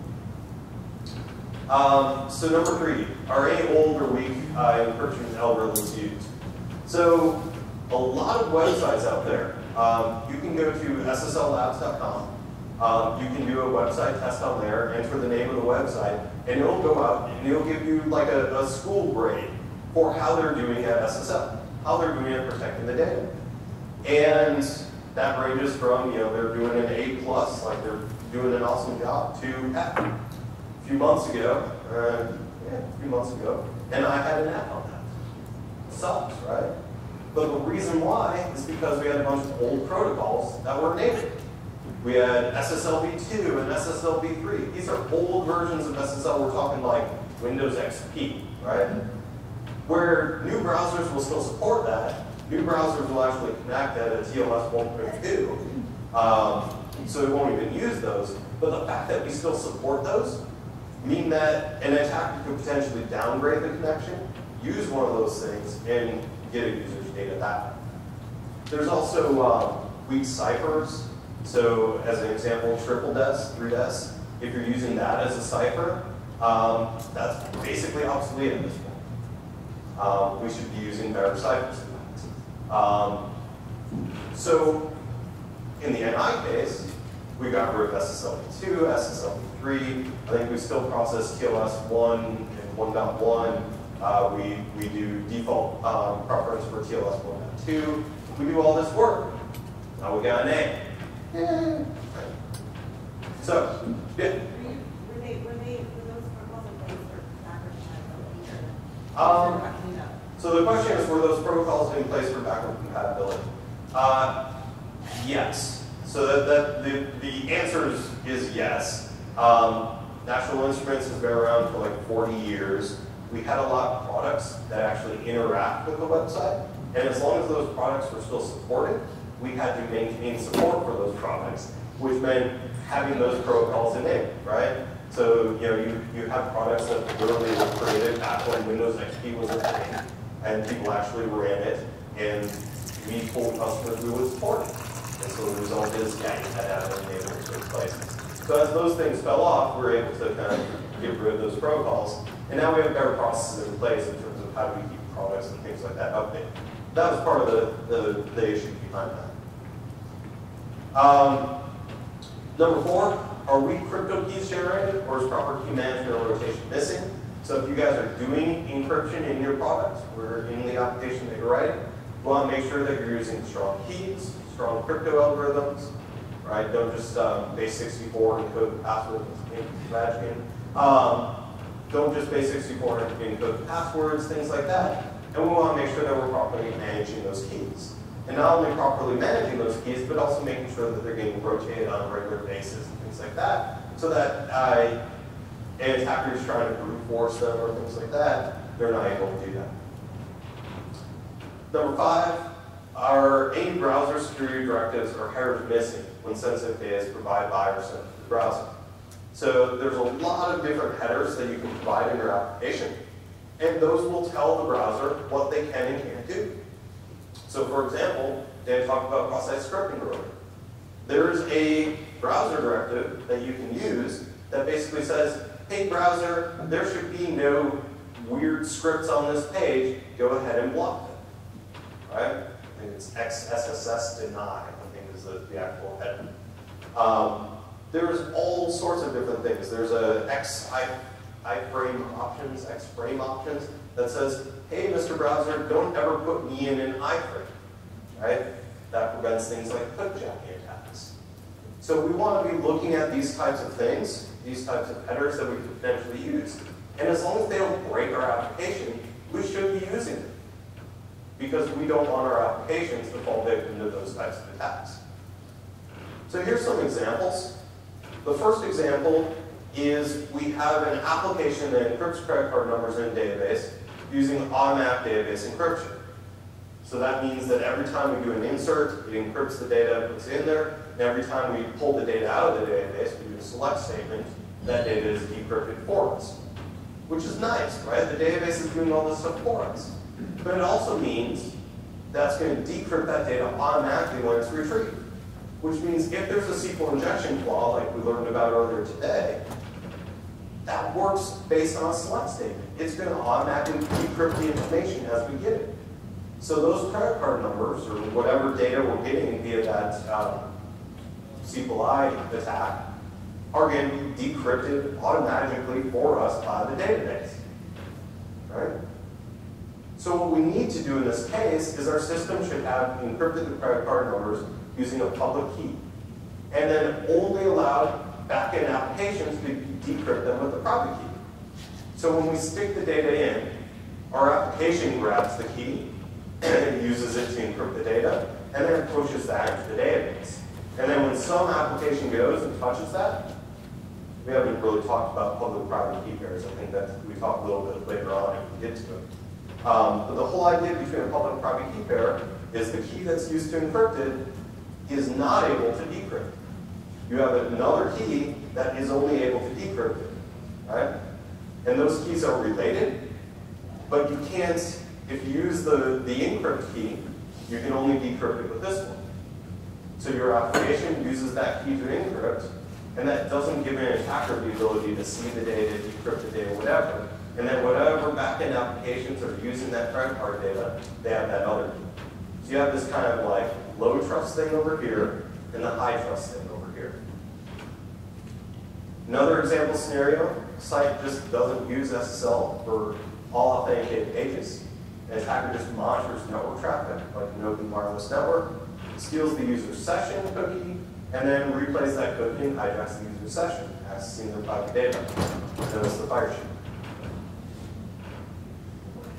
Um, so number three, are any old or weak uh, encryption algorithms used? So a lot of websites out there. Um, you can go to ssllabs.com. Um, you can do a website test on there, enter the name of the website, and it'll go out and it'll give you like a, a school grade for how they're doing at SSL, how they're doing at protecting the data. And that ranges from, you know, they're doing an A plus, like they're doing an awesome job, to. A few months ago, uh, yeah, a few months ago, and I had an app on that. Sucks, right? But the reason why is because we had a bunch of old protocols that were native. We had SSLv2 and SSLv3. These are old versions of SSL. We're talking like Windows XP, right? Where new browsers will still support that. New browsers will actually connect at a TLS 1.2. Um, so we won't even use those. But the fact that we still support those mean that an attacker could potentially downgrade the connection, use one of those things, and get a user's data back. There's also um, weak ciphers. So as an example, triple des, three des, if you're using that as a cipher, um, that's basically obsolete at this point. Um, we should be using better ciphers than that. Um, so in the NI case, we got rid of SSL2, SSL3. I think we still process TLS 1 and 1.1. Uh, we, we do default um, preference for TLS 1.2. We do all this work. Now we got an A. Yeah. So, yeah. Were you, were they, were they, were those protocols in place for backward compatibility or? Um, or clean up? So the question is, were those protocols in place for backward compatibility? Uh, yes. So that, that the, the answer is, is yes. Um, National Instruments has been around for like 40 years. We had a lot of products that actually interact with the website. And as long as those products were still supported, we had to maintain support for those products, which meant having those protocols in enabled, right? So, you know, you, you have products that literally were created back when Windows XP was a thing, and people actually ran it, and we told customers we would support it. And so the result is, yeah, you had to have it enabled in certain places. So as those things fell off, we were able to kind of get rid of those protocols, and now we have better processes in place in terms of how do we keep products and things like that updated. That was part of the, the, the issue behind that. Um, number four, are we crypto keys generated or is proper key management or rotation missing? So if you guys are doing encryption in your products or in the application that you're writing, you want to make sure that you're using strong keys, strong crypto algorithms, right? Don't just um, base 64 encode the password magic. Um, don't just base 64 encode passwords, things like that. And we want to make sure that we're properly managing those keys. And not only properly managing those keys, but also making sure that they're getting rotated on a regular basis and things like that, so that uh, attacker is trying to brute force them or things like that, they're not able to do that. Number five, are any browser security directives or headers missing when sensitive data is provided by or sent to the browser? So there's a lot of different headers that you can provide in your application, and those will tell the browser what they can and can't do. So for example, Dan talked about cross-site scripting earlier. There's a browser directive that you can use that basically says, hey browser, there should be no weird scripts on this page, go ahead and block them. Right? I think it's XSSS deny, I think is the, the actual header. Um, there's all sorts of different things. There's a X iframe options, X frame options that says, hey, Mr. Browser, don't ever put me in an iframe, right? That prevents things like clickjacking attacks. So we want to be looking at these types of things, these types of headers that we could potentially use. And as long as they don't break our application, we should be using them. Because we don't want our applications to fall victim to those types of attacks. So here's some examples. The first example is we have an application that encrypts credit card numbers in a database using automatic database encryption. So that means that every time we do an insert, it encrypts the data, it in there, and every time we pull the data out of the database, we do a select statement, that data is decrypted for us. Which is nice, right? The database is doing all this stuff for us. But it also means that's going to decrypt that data automatically when it's retrieved. Which means if there's a SQL injection flaw, like we learned about earlier today, that works based on a select statement. It's going to automatically decrypt the information as we get it. So those credit card numbers, or whatever data we're getting via that um, attack, are going to be decrypted automatically for us by the database. Right? So what we need to do in this case is our system should have encrypted the credit card numbers using a public key. And then only allow backend applications to decrypt them with the private key. So when we stick the data in, our application grabs the key and uses it to encrypt the data, and then pushes that into the database. And then when some application goes and touches that, we haven't really talked about public-private key pairs. I think that we talk a little bit later on if we get to it. Um, but the whole idea between a public and private key pair is the key that's used to encrypt it is not able to decrypt. You have another key that is only able to decrypt it, right? And those keys are related, but you can't, if you use the, the encrypt key, you can only decrypt it with this one. So your application uses that key to encrypt, and that doesn't give an attacker the ability to see the data, decrypt the data, whatever. And then whatever backend applications are using that credit card data, they have that other key. So you have this kind of like low trust thing over here, and the high trust thing over here. Another example scenario, site just doesn't use SSL for all authenticated pages. An attacker just monitors network traffic, like an open wireless network, steals the user's session cookie, and then replays that cookie and hijacks the user's session, accessing their private data. Notice the Firesheep.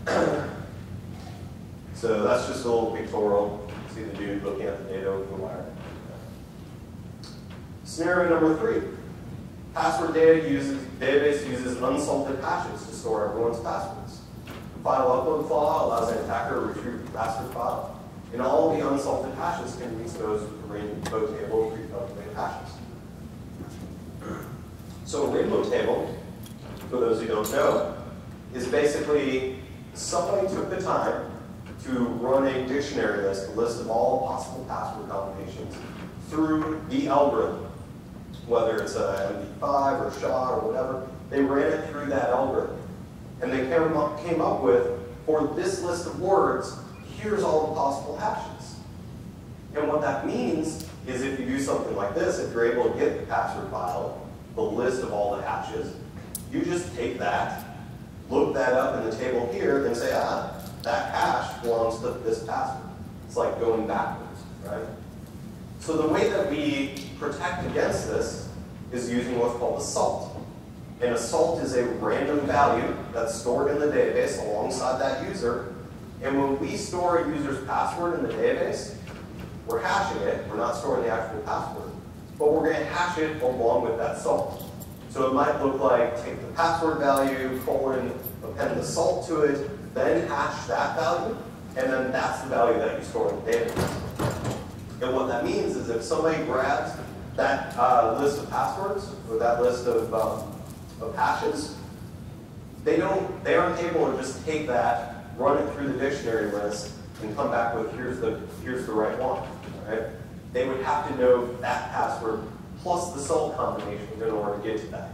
so that's just a little pictorial. See the dude looking at the data over the wire. Scenario number three. Password data uses, database uses unsalted hashes to store everyone's passwords. The file upload flaw allows an attacker to retrieve the password file, and all the unsalted hashes can be exposed with a rainbow table pre-calculated hashes. So a rainbow table, for those who don't know, is basically somebody took the time to run a dictionary list, a list of all possible password combinations, through the algorithm whether it's a MD5 or SHA or whatever, they ran it through that algorithm. And they came up, came up with, for this list of words, here's all the possible hashes. And what that means is if you do something like this, if you're able to get the password file, the list of all the hashes, you just take that, look that up in the table here, and say, ah, that hash belongs to this password. It's like going backwards, right? So the way that we protect against this is using what's called a salt. And a salt is a random value that's stored in the database alongside that user. And when we store a user's password in the database, we're hashing it. We're not storing the actual password. But we're going to hash it along with that salt. So it might look like take the password value, colon, append the salt to it, then hash that value, and then that's the value that you store in the database. And what that means is if somebody grabs that uh, list of passwords or that list of, um, of hashes, they don't, they aren't able to just take that, run it through the dictionary list, and come back with here's the here's the right one. Right? They would have to know that password plus the salt combination in order to get to that,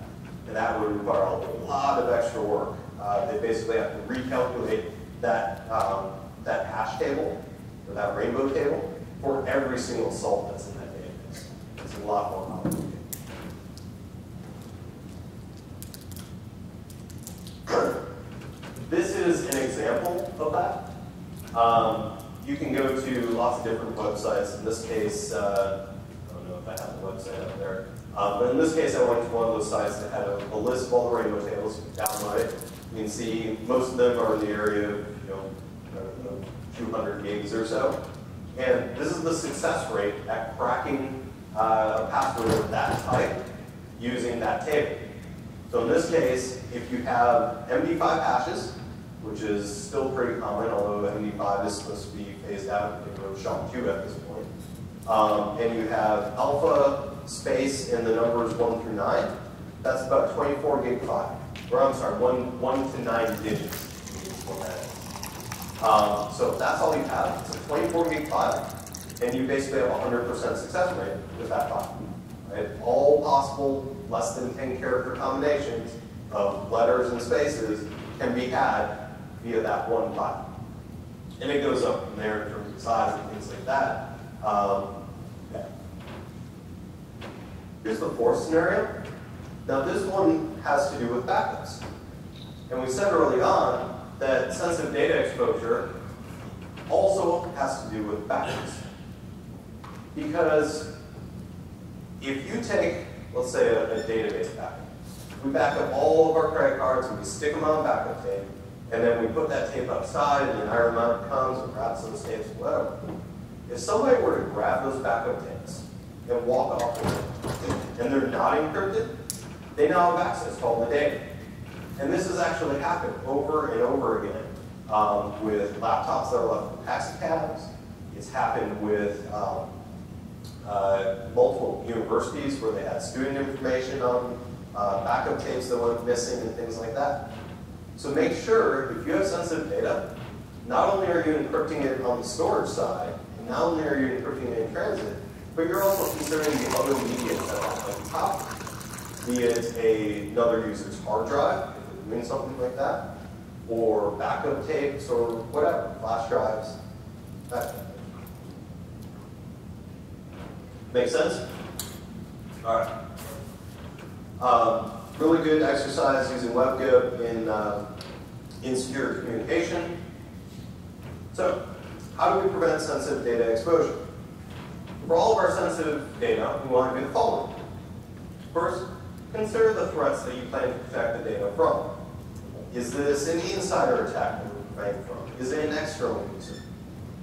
and that would require a lot of extra work. Uh, they basically have to recalculate that um, that hash table or that rainbow table for every single salt that's in that database. It's a lot more complicated. this is an example of that. Um, you can go to lots of different websites. In this case, uh, I don't know if I have the website up there. Um, but in this case, I went to one of those sites that had a, a list of all the rainbow tables. You can download it. You can see most of them are in the area of, you know, 200 gigs or so. And this is the success rate at cracking uh, a password of that type using that table. So in this case, if you have MD5 hashes, which is still pretty common, although MD5 is supposed to be phased out in favor of SHA-2 at this point, um, and you have alpha space and the numbers 1 through 9, that's about 24 gig. Or I'm sorry, 1, one to 9 digits. Um, so that's all you have, it's a 24 gig file, and you basically have 100% success rate with that file. Right? All possible less than 10 character combinations of letters and spaces can be had via that one file. And it goes up from there in terms of size and things like that. Um, yeah. Here's the fourth scenario. Now this one has to do with backups. And we said early on that sensitive data exposure also has to do with backups. Because if you take, let's say, a, a database backup, we back up all of our credit cards and we stick them on backup tape, and then we put that tape outside and the Iron Mountain comes and grabs those tapes, whatever. If somebody were to grab those backup tapes and walk off with them, and they're not encrypted, they now have access to all the data. And this has actually happened over and over again um, with laptops that are left in taxi cabs. It's happened with um, uh, multiple universities where they had student information on uh, backup tapes that went missing and things like that. So make sure if you have sensitive data, not only are you encrypting it on the storage side, and not only are you encrypting it in transit, but you're also considering the other media that are on top. Be it a, another user's hard drive, if they're doing something like that, or backup tapes, or whatever, flash drives, that thing. Make sense? All right. Um, really good exercise using WebGoat in, uh, in secure communication. So, how do we prevent sensitive data exposure? For all of our sensitive data, we want to do the following. First, consider the threats that you plan to protect the data from. Is this an insider attack that we're from? Is it an external user?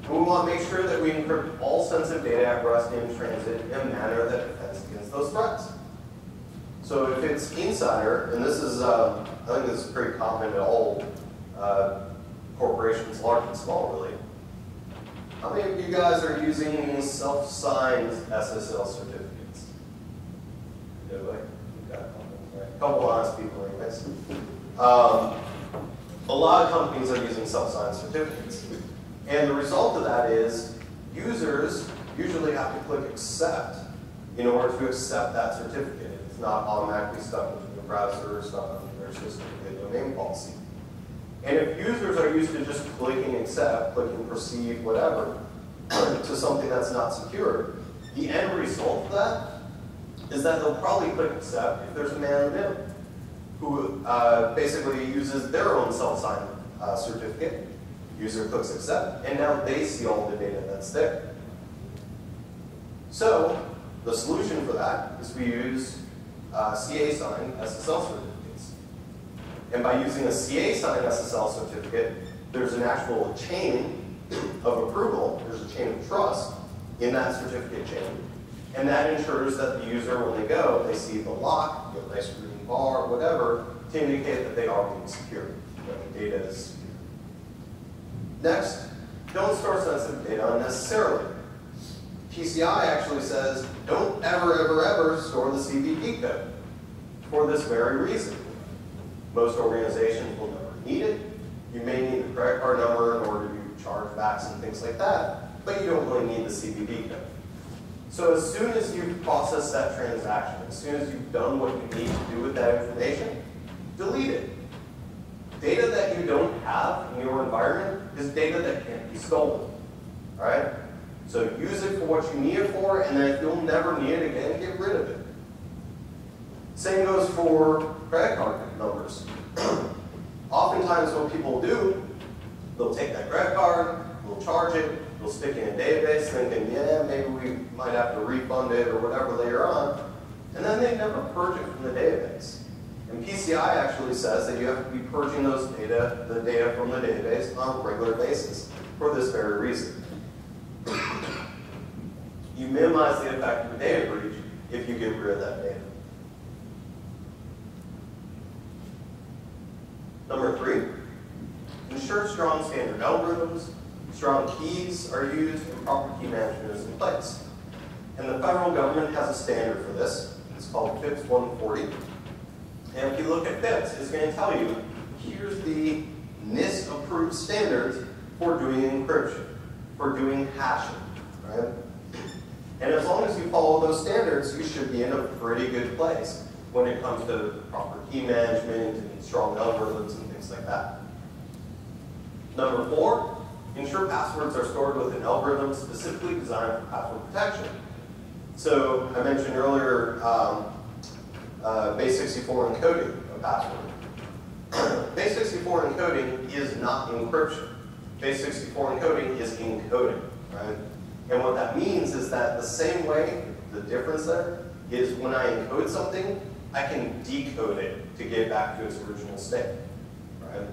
And we want to make sure that we encrypt all sensitive data at rest in transit in a manner that defends against those threats. So if it's insider, and this is, uh, I think this is pretty common in all uh, corporations, large and small, really. How many of you guys are using self-signed SSL certificates? Nobody? Got a couple, right? A couple honest people, anyways. Um, a lot of companies are using self-signed certificates. And the result of that is users usually have to click accept in order to accept that certificate. It's not automatically stuck into the browser or stuck into their system with a domain policy. And if users are used to just clicking accept, clicking proceed, whatever, to something that's not secure, the end result of that is that they'll probably click accept if there's a man in the middle who uh, basically uses their own self-signed uh, certificate User clicks accept, and now they see all the data that's there. So, the solution for that is we use uh, CA signed SSL certificates. And by using a CA signed SSL certificate, there's an actual chain of approval, there's a chain of trust in that certificate chain. And that ensures that the user, when they go, they see the lock, you know, nice green bar, whatever, to indicate that they are being secure, that the data is secure. Next, don't store sensitive data unnecessarily. PCI actually says, don't ever, ever, ever store the CVV code for this very reason. Most organizations will never need it. You may need the credit card number in order to do chargebacks and things like that, but you don't really need the CVV code. So as soon as you've processed that transaction, as soon as you've done what you need to do with that information, delete it. Data that you don't have in your environment is data that can't be stolen. All right? So use it for what you need it for, and then if you'll never need it again, get rid of it. Same goes for credit card numbers. Oftentimes what people do, they'll take that credit card, they'll charge it, they'll stick in a database thinking, yeah, maybe we might have to refund it or whatever later on, and then they never purge it from the database. And PCI actually says that you have to be purging those data, the data from the database on a regular basis for this very reason. You minimize the effect of a data breach if you get rid of that data. Number three, ensure strong standard algorithms, strong keys are used, and proper key management is in place. And the federal government has a standard for this. It's called FIPS 140. And if you look at FIPS, it's going to tell you, here's the NIST approved standards for doing encryption, for doing hashing, right? And as long as you follow those standards, you should be in a pretty good place when it comes to proper key management and strong algorithms and things like that. Number four, ensure passwords are stored with an algorithm specifically designed for password protection. So I mentioned earlier um, uh, base64 encoding of password. base64 encoding is not encryption. Base64 encoding is encoding, right? And what that means is that the same way, the difference there, is when I encode something, I can decode it to get back to its original state, right?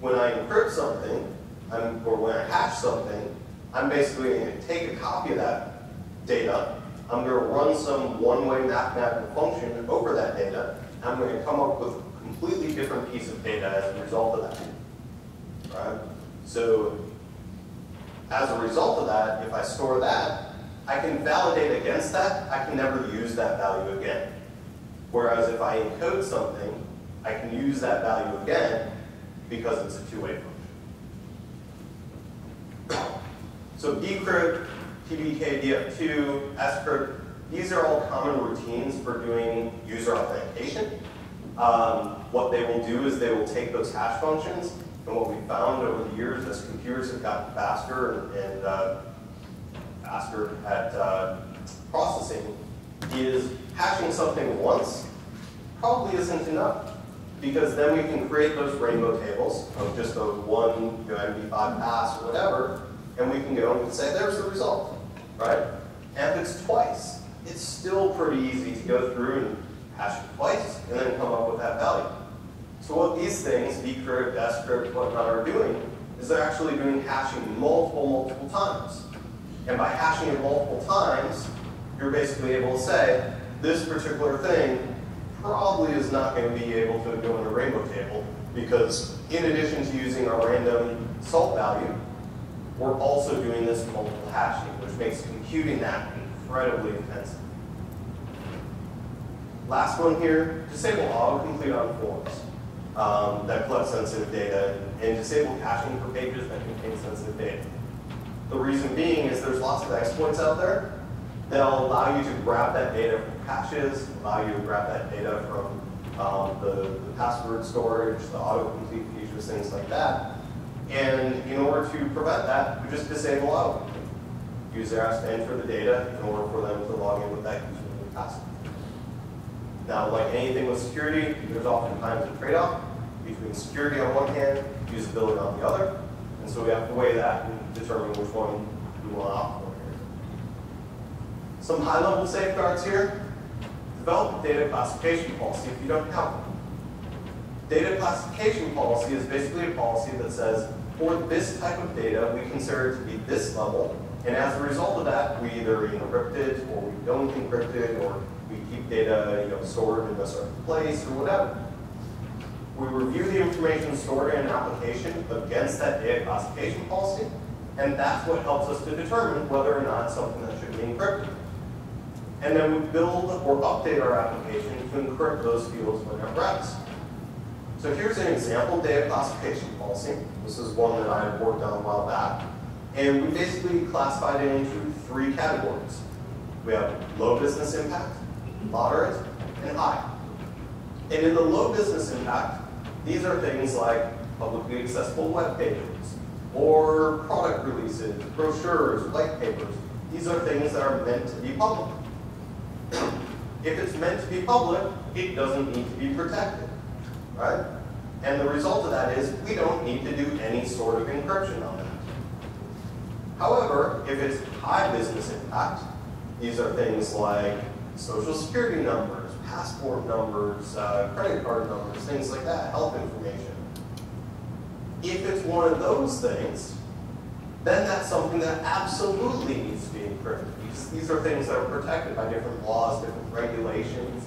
When I encrypt something, I'm, or when I hash something, I'm basically going to take a copy of that data, I'm going to run some one-way mathematical function over that data, and I'm going to come up with a completely different piece of data as a result of that, right? So as a result of that, if I store that, I can validate against that, I can never use that value again. Whereas if I encode something, I can use that value again because it's a two-way function. So bcrypt, PBKDF2, scrypt, these are all common routines for doing user authentication. Um, what they will do is they will take those hash functions, and what we found over the years as computers have gotten faster and, uh, faster at uh, processing is hashing something once probably isn't enough because then we can create those rainbow tables of just a one you know, MD5 pass or whatever, and we can go and say, there's the result, right? And if it's twice, it's still pretty easy to go through and hash it twice and then come up with that value. So what these things, bcrypt, scrypt, whatnot, are doing is they're actually doing hashing multiple, multiple times. And by hashing it multiple times, you're basically able to say, this particular thing probably is not going to be able to go in a rainbow table because in addition to using our random salt value, we're also doing this multiple hashing, which makes computing that incredibly intensive. Last one here, disable autocomplete on forms um, that collect sensitive data and disable caching for pages that contain sensitive data. The reason being is there's lots of exploits out there that'll allow you to grab that data from caches, allow you to grab that data from um, the, the, password storage, the autocomplete features, things like that. And in order to prevent that, we just disable autocomplete. User has to enter the data in order for them to log in with that username password. Now, like anything with security, there's oftentimes a trade-off between security on one hand, usability on the other. And so we have to weigh that and determine which one we want to opt for. Some high-level safeguards here. Develop a data classification policy if you don't have one. Data classification policy is basically a policy that says, for this type of data, we consider it to be this level, and as a result of that, we either encrypt it, or we don't encrypt it, or we keep data you know, stored in a certain place, or whatever. We review the information stored in an application against that data classification policy, and that's what helps us to determine whether or not something that should be encrypted and then we build or update our application to encrypt those fields when at rest. So here's an example data classification policy. This is one that I worked on a while back. And we basically classified it into three categories. We have low business impact, moderate, and high. And in the low business impact, these are things like publicly accessible web pages, or product releases, brochures, white papers. These are things that are meant to be public. If it's meant to be public, it doesn't need to be protected, right? And the result of that is we don't need to do any sort of encryption on that. However, if it's high business impact, these are things like social security numbers, passport numbers, uh, credit card numbers, things like that, health information. If it's one of those things, then that's something that absolutely needs to be encrypted. These, these are things that are protected by different laws, different regulations,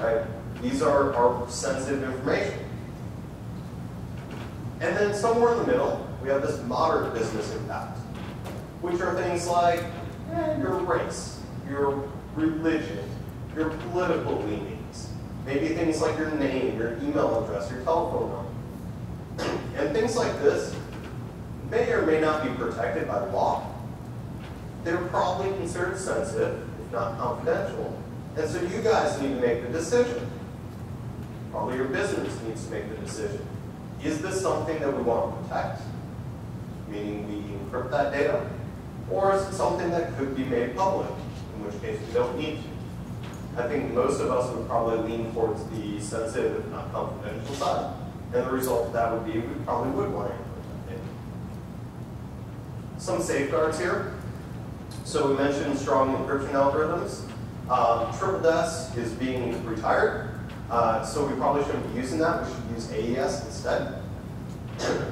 right? These are, sensitive information. And then somewhere in the middle, we have this moderate business impact, which are things like eh, your race, your religion, your political leanings, maybe things like your name, your email address, your telephone number. and things like this may or may not be protected by law. They're probably considered sensitive, if not confidential. And so you guys need to make the decision. Probably your business needs to make the decision. Is this something that we want to protect? Meaning we encrypt that data? Or is it something that could be made public, in which case we don't need to? I think most of us would probably lean towards the sensitive, if not confidential side. And the result of that would be we probably would want to encrypt that data. Some safeguards here. So we mentioned strong encryption algorithms. Um, Triple DES is being retired, uh, so we probably shouldn't be using that. We should use AES instead.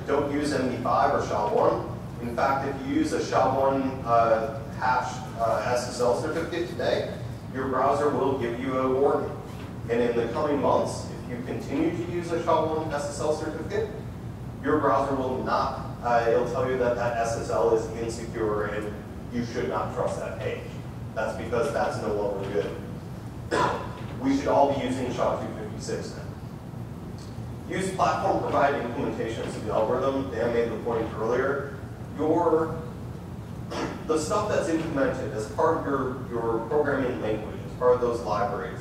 Don't use MD5 or SHA-1. In fact, if you use a SHA-1 uh, hash uh, SSL certificate today, your browser will give you a warning. And in the coming months, if you continue to use a SHA-1 SSL certificate, your browser will not, uh, it'll tell you that that SSL is insecure and you should not trust that page. That's because that's no longer good. We should all be using SHA-256 now. Use platform-provided implementations of the algorithm. Dan made the point earlier. Your, the stuff that's implemented as part of your, your programming language, as part of those libraries,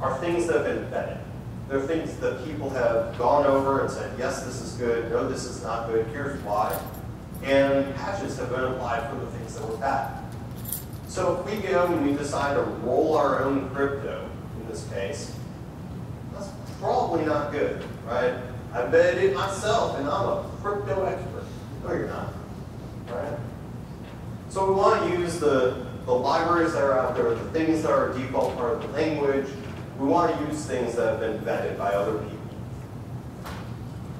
are things that have been vetted. They're things that people have gone over and said, yes, this is good, no, this is not good, here's why. And patches have been applied for the things that were bad. So if we go and we decide to roll our own crypto, this case, that's probably not good, right? I bet it myself, and I'm a crypto expert. No, you're not, right? So we want to use the, the libraries that are out there, the things that are a default part of the language. We want to use things that have been vetted by other people.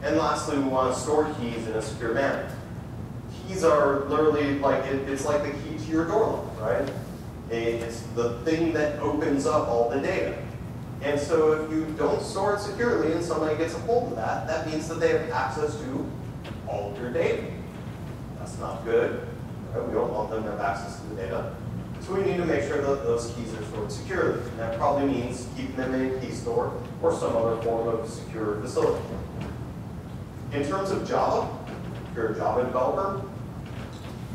And lastly, we want to store keys in a secure manner. Keys are literally like, it, it's like the key to your door lock, right? It's the thing that opens up all the data. And so if you don't store it securely and somebody gets a hold of that, that means that they have access to all of your data. That's not good. Right? We don't want them to have access to the data. So we need to make sure that those keys are stored securely. And that probably means keeping them in a key store or some other form of secure facility. In terms of Java, if you're a Java developer,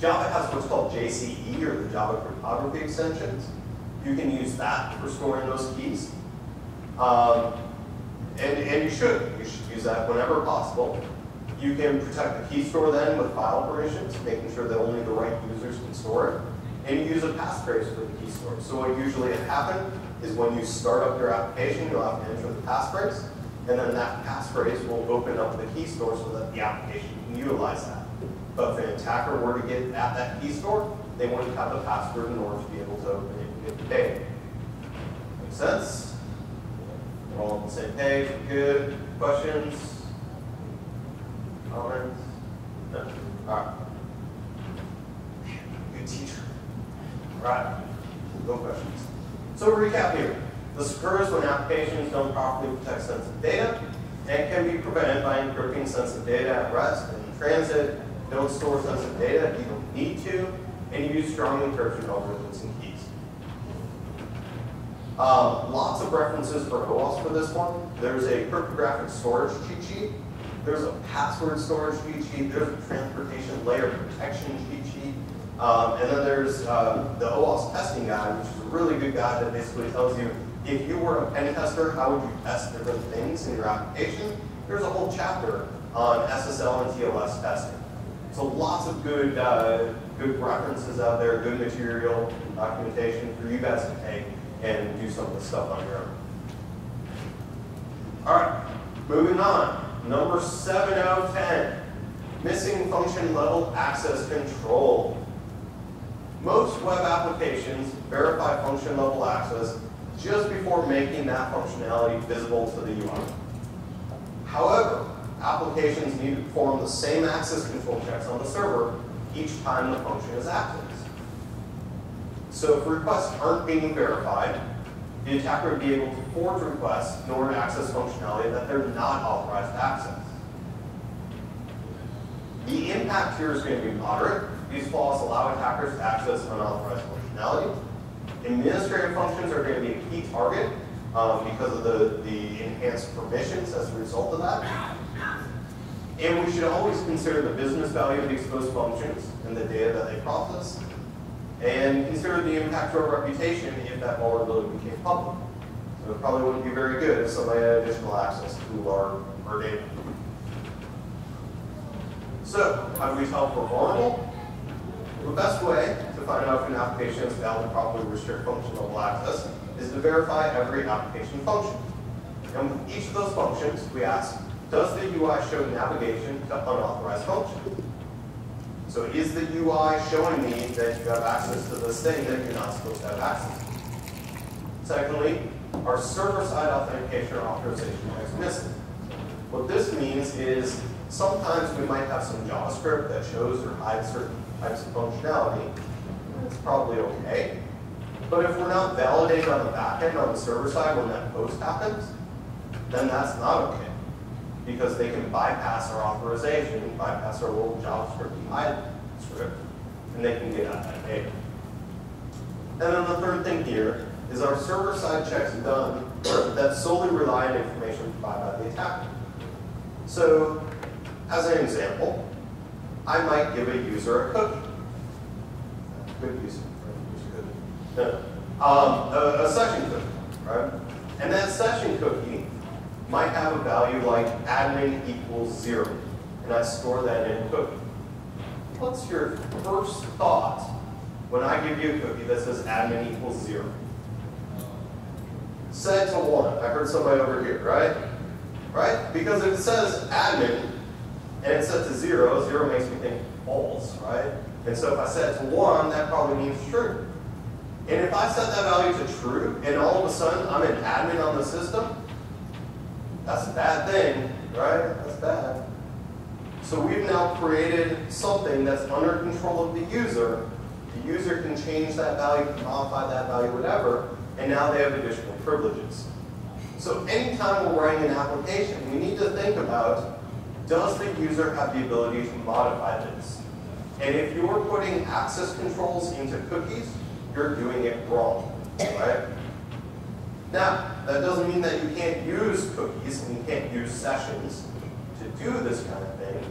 Java has what's called JCE, or the Java Cryptography Extensions. You can use that for storing those keys. Um, and, and you should. You should use that whenever possible. You can protect the key store then with file permissions, making sure that only the right users can store it. And you use a passphrase for the key store. So what usually happens is when you start up your application, you'll have to enter the passphrase, and then that passphrase will open up the key store so that the application can utilize that. But if an attacker were to get at that key store, they wouldn't have the password in order to be able to open it the data. Make sense? We're all on the same page. Good. Questions? Comments? No. All right. Good teacher. All right. No questions. So recap here. This occurs when applications don't properly protect sensitive data and can be prevented by encrypting sensitive data at rest and in transit. Don't store sensitive data if you don't need to, and you use strong encryption algorithms and keys. Um, lots of references for OWASP for this one. There's a cryptographic storage cheat sheet. There's a password storage cheat sheet. There's a transportation layer protection cheat sheet. Um, and then there's uh, the OWASP testing guide, which is a really good guide that basically tells you if you were a pen tester, how would you test different things in your application? There's a whole chapter on SSL and TLS testing. So lots of good, uh, good references out there, good material, documentation for you guys to take and do some of the stuff on your own. All right, moving on. Number 7010, missing function level access control. Most web applications verify function level access just before making that functionality visible to the UI. However, applications need to perform the same access control checks on the server each time the function is accessed. So if requests aren't being verified, the attacker would be able to forge requests in order to access functionality that they're not authorized to access. The impact here is going to be moderate. These flaws allow attackers to access unauthorized functionality. Administrative functions are going to be a key target um, because of the, the enhanced permissions as a result of that. And we should always consider the business value of the exposed functions and the data that they process, and consider the impact to our reputation if that vulnerability became public. So it probably wouldn't be very good if somebody had additional access to our, our data. So, how do we tell if we're vulnerable? The best way to find out if an application is to properly restrict function level access is to verify every application function. And with each of those functions, we ask, does the UI show navigation to unauthorized function? So is the UI showing me that you have access to this thing that you're not supposed to have access to? Secondly, our server-side authentication or authorization is missing. What this means is sometimes we might have some JavaScript that shows or hides certain types of functionality. It's probably okay. But if we're not validated on the back end, on the server side, when that post happens, then that's not okay. Because they can bypass our authorization, bypass our little JavaScript script, and they can get at that data. And then the third thing here is our server-side checks done that solely rely on information provided by the attacker. So, as an example, I might give a user a cookie. Good user? User cookie. No. Um, a, a session cookie, right? And that session cookie might have a value like admin equals zero, and I store that in cookie. What's your first thought when I give you a cookie that says admin equals zero? Set to one. I heard somebody over here, right? Right? Because if it says admin and it's set to zero, zero makes me think false, right? And so if I set it to one, that probably means true. And if I set that value to true, and all of a sudden I'm an admin on the system, that's a bad thing, right? That's bad. So we've now created something that's under control of the user. The user can change that value, modify that value, whatever, and now they have additional privileges. So anytime we're writing an application, we need to think about, does the user have the ability to modify this? And if you're putting access controls into cookies, you're doing it wrong, right? Now, that doesn't mean that you can't use cookies and you can't use sessions to do this kind of thing.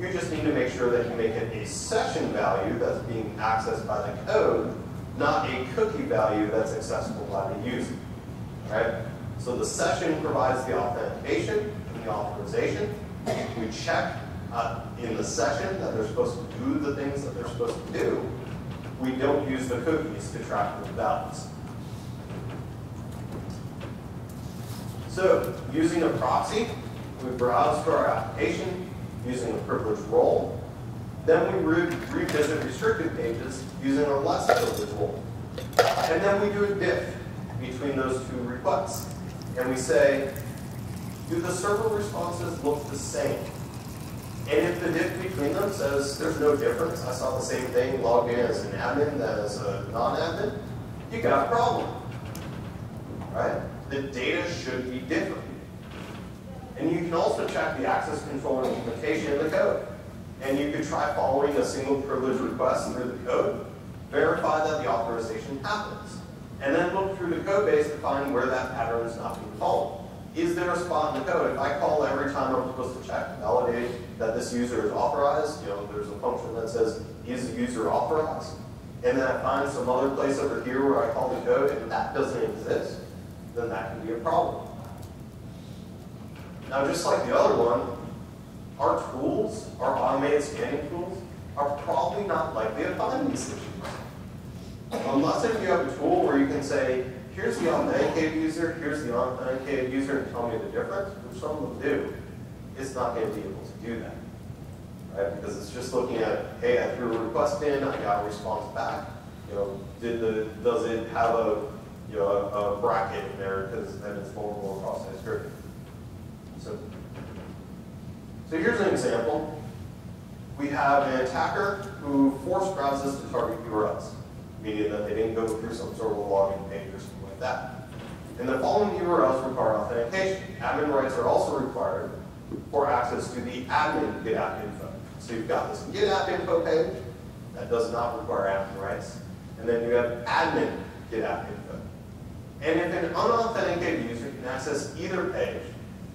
You just need to make sure that you make it a session value that's being accessed by the code, not a cookie value that's accessible by the user, right? So the session provides the authentication and the authorization. We check uh, in the session that they're supposed to do the things that they're supposed to do. We don't use the cookies to track the values. So, using a proxy, we browse for our application using a privileged role. Then we re revisit restricted pages using a less privileged role. And then we do a diff between those two requests. And we say, do the server responses look the same? And if the diff between them says there's no difference, I saw the same thing logged in as an admin as a non-admin, you got a problem, right? The data should be different. And you can also check the access control implementation in the code. And you could try following a single privilege request through the code, verify that the authorization happens, and then look through the code base to find where that pattern is not being followed. Is there a spot in the code? If I call every time I'm supposed to check, to validate that this user is authorized, you know, there's a function that says, is the user authorized? And then I find some other place over here where I call the code and that doesn't exist, then that can be a problem. Now, just like the other one, our tools, our automated scanning tools, are probably not likely to find these issues. Unless if you have a tool where you can say, here's the authenticated user, here's the unauthenticated user, and tell me the difference, which some of them do, it's not going to be able to do that. Right? Because it's just looking at, hey, I threw a request in, I got a response back. You know, did the does it have a you know a, a bracket in there because then it's vulnerable across the script. So, so here's an example. we have an attacker who force browsers to target URLs, meaning that they didn't go through some sort of a login page or something like that. And the following URLs require authentication. Admin rights are also required for access to the admin get app info. So you've got this get app info page that does not require admin rights. And then you have admin get app info. And if an unauthenticated user can access either page,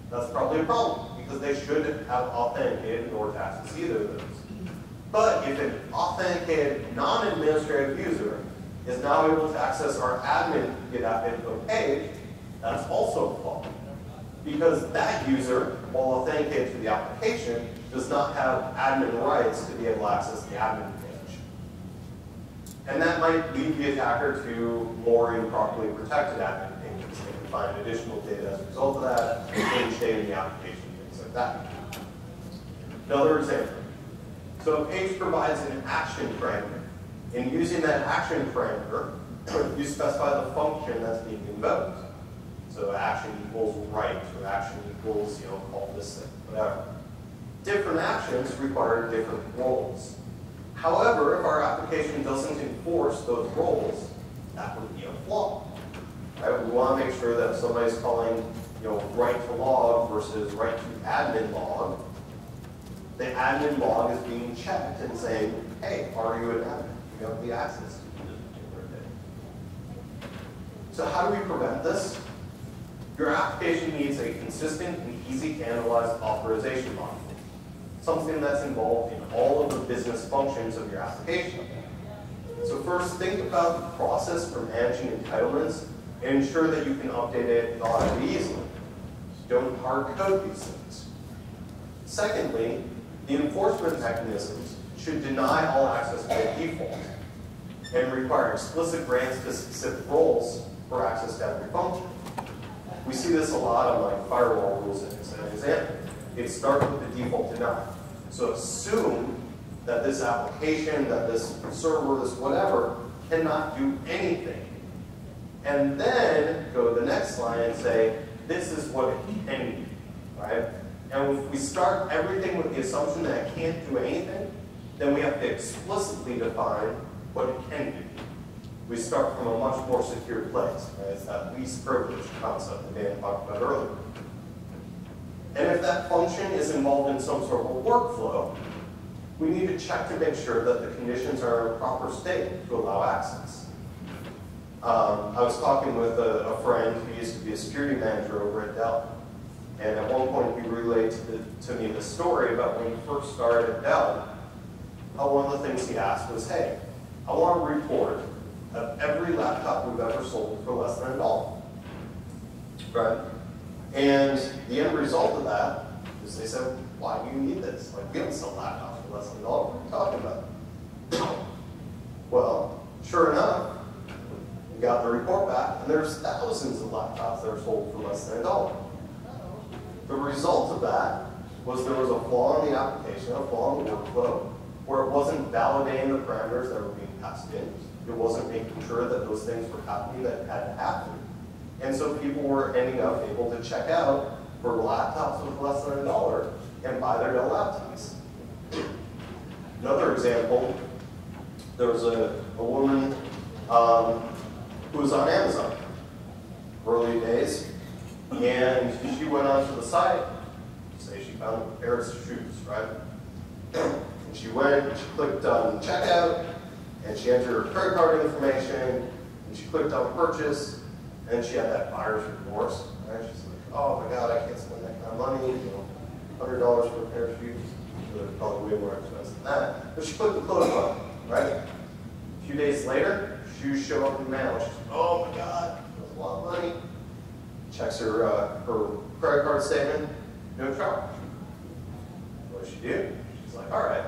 that's probably a problem because they should have authenticated to access either of those. But if an authenticated non-administrative user is now able to access our admin get app info page, that's also a problem. Because that user, while authenticated to the application, does not have admin rights to be able to access the admin. And that might lead the attacker to more improperly protected admin pages. They can find additional data as a result of that, change data in the application, things like that. Another example. So a page provides an action parameter. In using that action parameter, you specify the function that's being invoked. So action equals write, or action equals, you know, call this thing, whatever. Different actions require different roles. However, if our application doesn't enforce those roles, that would be a flaw. Right? We want to make sure that somebody's calling, you know, write to log versus write to admin log, the admin log is being checked and saying, hey, are you an admin? Do You have the access to this particular thing. So how do we prevent this? Your application needs a consistent and easy to analyze authorization model. Something that's involved in all of the business functions of your application. So first, think about the process for managing entitlements and ensure that you can update it relatively easily. Don't hard code these things. Secondly, the enforcement mechanisms should deny all access by default and require explicit grants to specific roles for access to every function. We see this a lot on like firewall rules as an example. It starts with the default deny. So assume that this application, that this server, this whatever, cannot do anything. And then go to the next line and say, this is what it can do, right? And if we start everything with the assumption that it can't do anything, then we have to explicitly define what it can do. We start from a much more secure place, right? It's that least privilege concept that Dan talked about earlier. And if that function is involved in some sort of a workflow, we need to check to make sure that the conditions are in a proper state to allow access. Um, I was talking with a, a, friend who used to be a security manager over at Dell. And at one point he relayed to, the, to me the story about when he first started at Dell, how one of the things he asked was, hey, I want a report of every laptop we've ever sold for less than a dollar. Right? And the end result of that is they said, why do you need this? Like, we don't sell laptops for less than a dollar. What are you talking about? well, sure enough, we got the report back, and there's thousands of laptops that are sold for less than a dollar. The result of that was there was a flaw in the application, a flaw in the workflow, where it wasn't validating the parameters that were being passed in. It wasn't making sure that those things were happening that had to happen. And so people were ending up able to check out for laptops with less than a dollar and buy their Dell laptops. Another example, there was a, a woman um, who was on Amazon early days, and she went onto the site, say she found a pair of shoes, right? And she went, and she clicked on checkout, and she entered her credit card information, and she clicked on purchase, and she had that buyer's remorse, right? She's like, oh my God, I can't spend that kind of money, you know, hundred dollars for a pair of shoes. They're probably way more expensive than that. But she clicked the close button, right? A few days later, shoes show up in the mail. She's like, oh my God, that's a lot of money. Checks her uh, her credit card statement, no charge. What does she do? She's like, all right,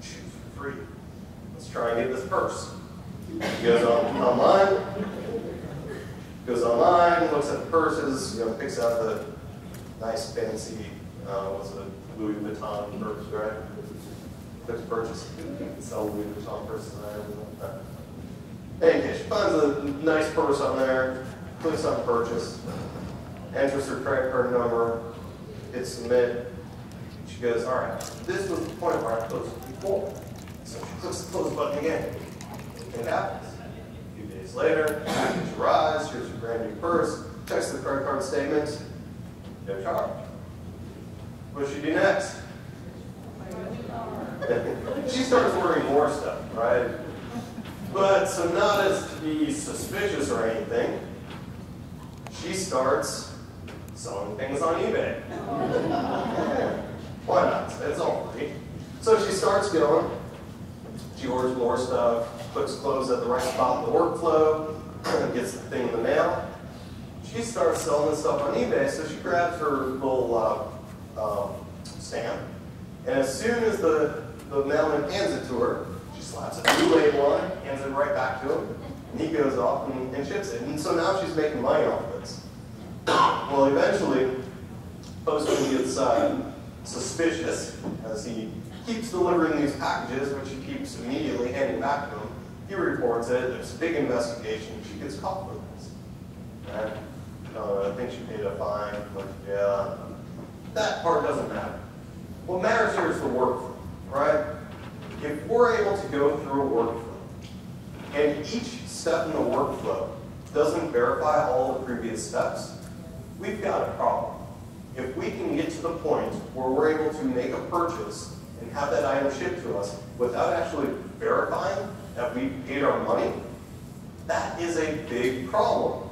shoes for free. Let's try and get this purse. She goes on online, goes online, looks at the purses, you know, picks out the nice fancy, uh, what's it, Louis Vuitton purse, right? Clicks purchase, Can sell Louis Vuitton purses and everything like that. Anyway, she finds a nice purse on there, clicks on purchase, enters her credit card number, hits submit. She goes, all right, this was the point where I closed before. So she clicks the close button again. It happens. Later, package arrives, here's your brand new purse, checks the credit card statement, no charge. What does she do next? she starts ordering more stuff, right? But so not as to be suspicious or anything, she starts selling things on eBay. Why not? It's all free. So she starts going. She orders more stuff, clicks close at the right spot in the workflow, gets the thing in the mail. She starts selling this stuff on eBay, so she grabs her little uh, um, stamp, and as soon as the, the mailman hands it to her, she slaps a new label on it, hands it right back to him, and he goes off and, and ships it. And so now she's making money off this. Well, eventually, Postman gets uh, suspicious as he keeps delivering these packages, which he keeps immediately handing back to him. He reports it. There's a big investigation. She gets caught for this. And, uh, I think she paid a fine, but yeah. That part doesn't matter. What matters here is the workflow, right? If we're able to go through a workflow, and each step in the workflow doesn't verify all the previous steps, we've got a problem. If we can get to the point where we're able to make a purchase and have that item shipped to us without actually verifying that we paid our money, that is a big problem.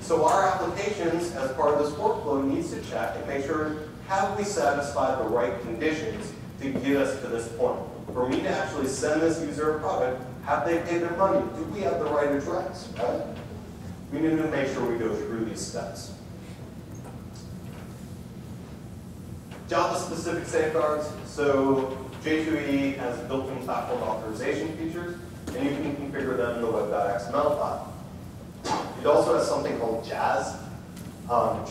So our applications, as part of this workflow, needs to check and make sure, have we satisfied the right conditions to get us to this point? For me to actually send this user a product, have they paid their money? Do we have the right address, right? We need to make sure we go through these steps. Java-specific safeguards. So J2EE has built-in platform authorization features, and you can configure them in the web.xml file. It also has something called JAAS. Um,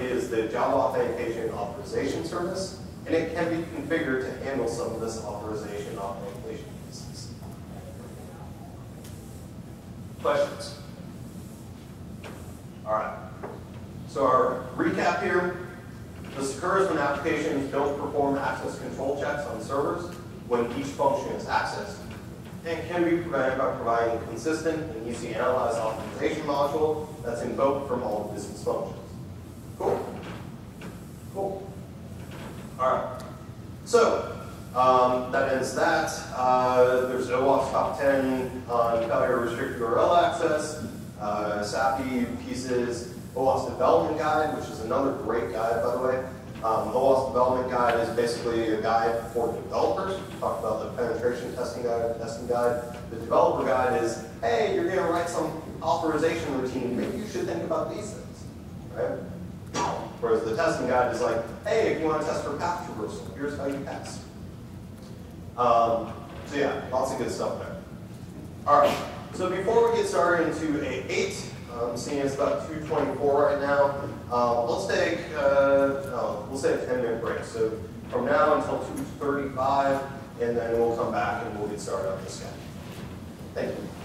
is the Java Authentication Authorization Service, and it can be configured to handle some of this authorization authentication pieces. Questions? All right. So our recap here, this occurs when applications don't perform access control checks on servers when each function is accessed, and can be prevented by providing a consistent and easy analyze authorization module that's invoked from all business functions. Cool? Cool. All right. So, um, that ends that. Uh, there's OWASP top 10 on failure restricted URL access, uh, ESAPI pieces, OWASP development guide, which is another great guide, by the way. Um, OWASP development guide is basically a guide for developers. We talked about the penetration testing guide testing guide. The developer guide is, hey, you're going to write some authorization routine. Maybe you should think about these things, right? Whereas the testing guide is like, hey, if you want to test for path traversal, here's how you test. Um, so yeah, lots of good stuff there. All right, so before we get started into A8, um, seeing it's about 224 right now, uh, let's take, uh, oh, we'll say a 10 minute break. So from now until 2.35, and then we'll come back and we'll get started on this guy. Thank you.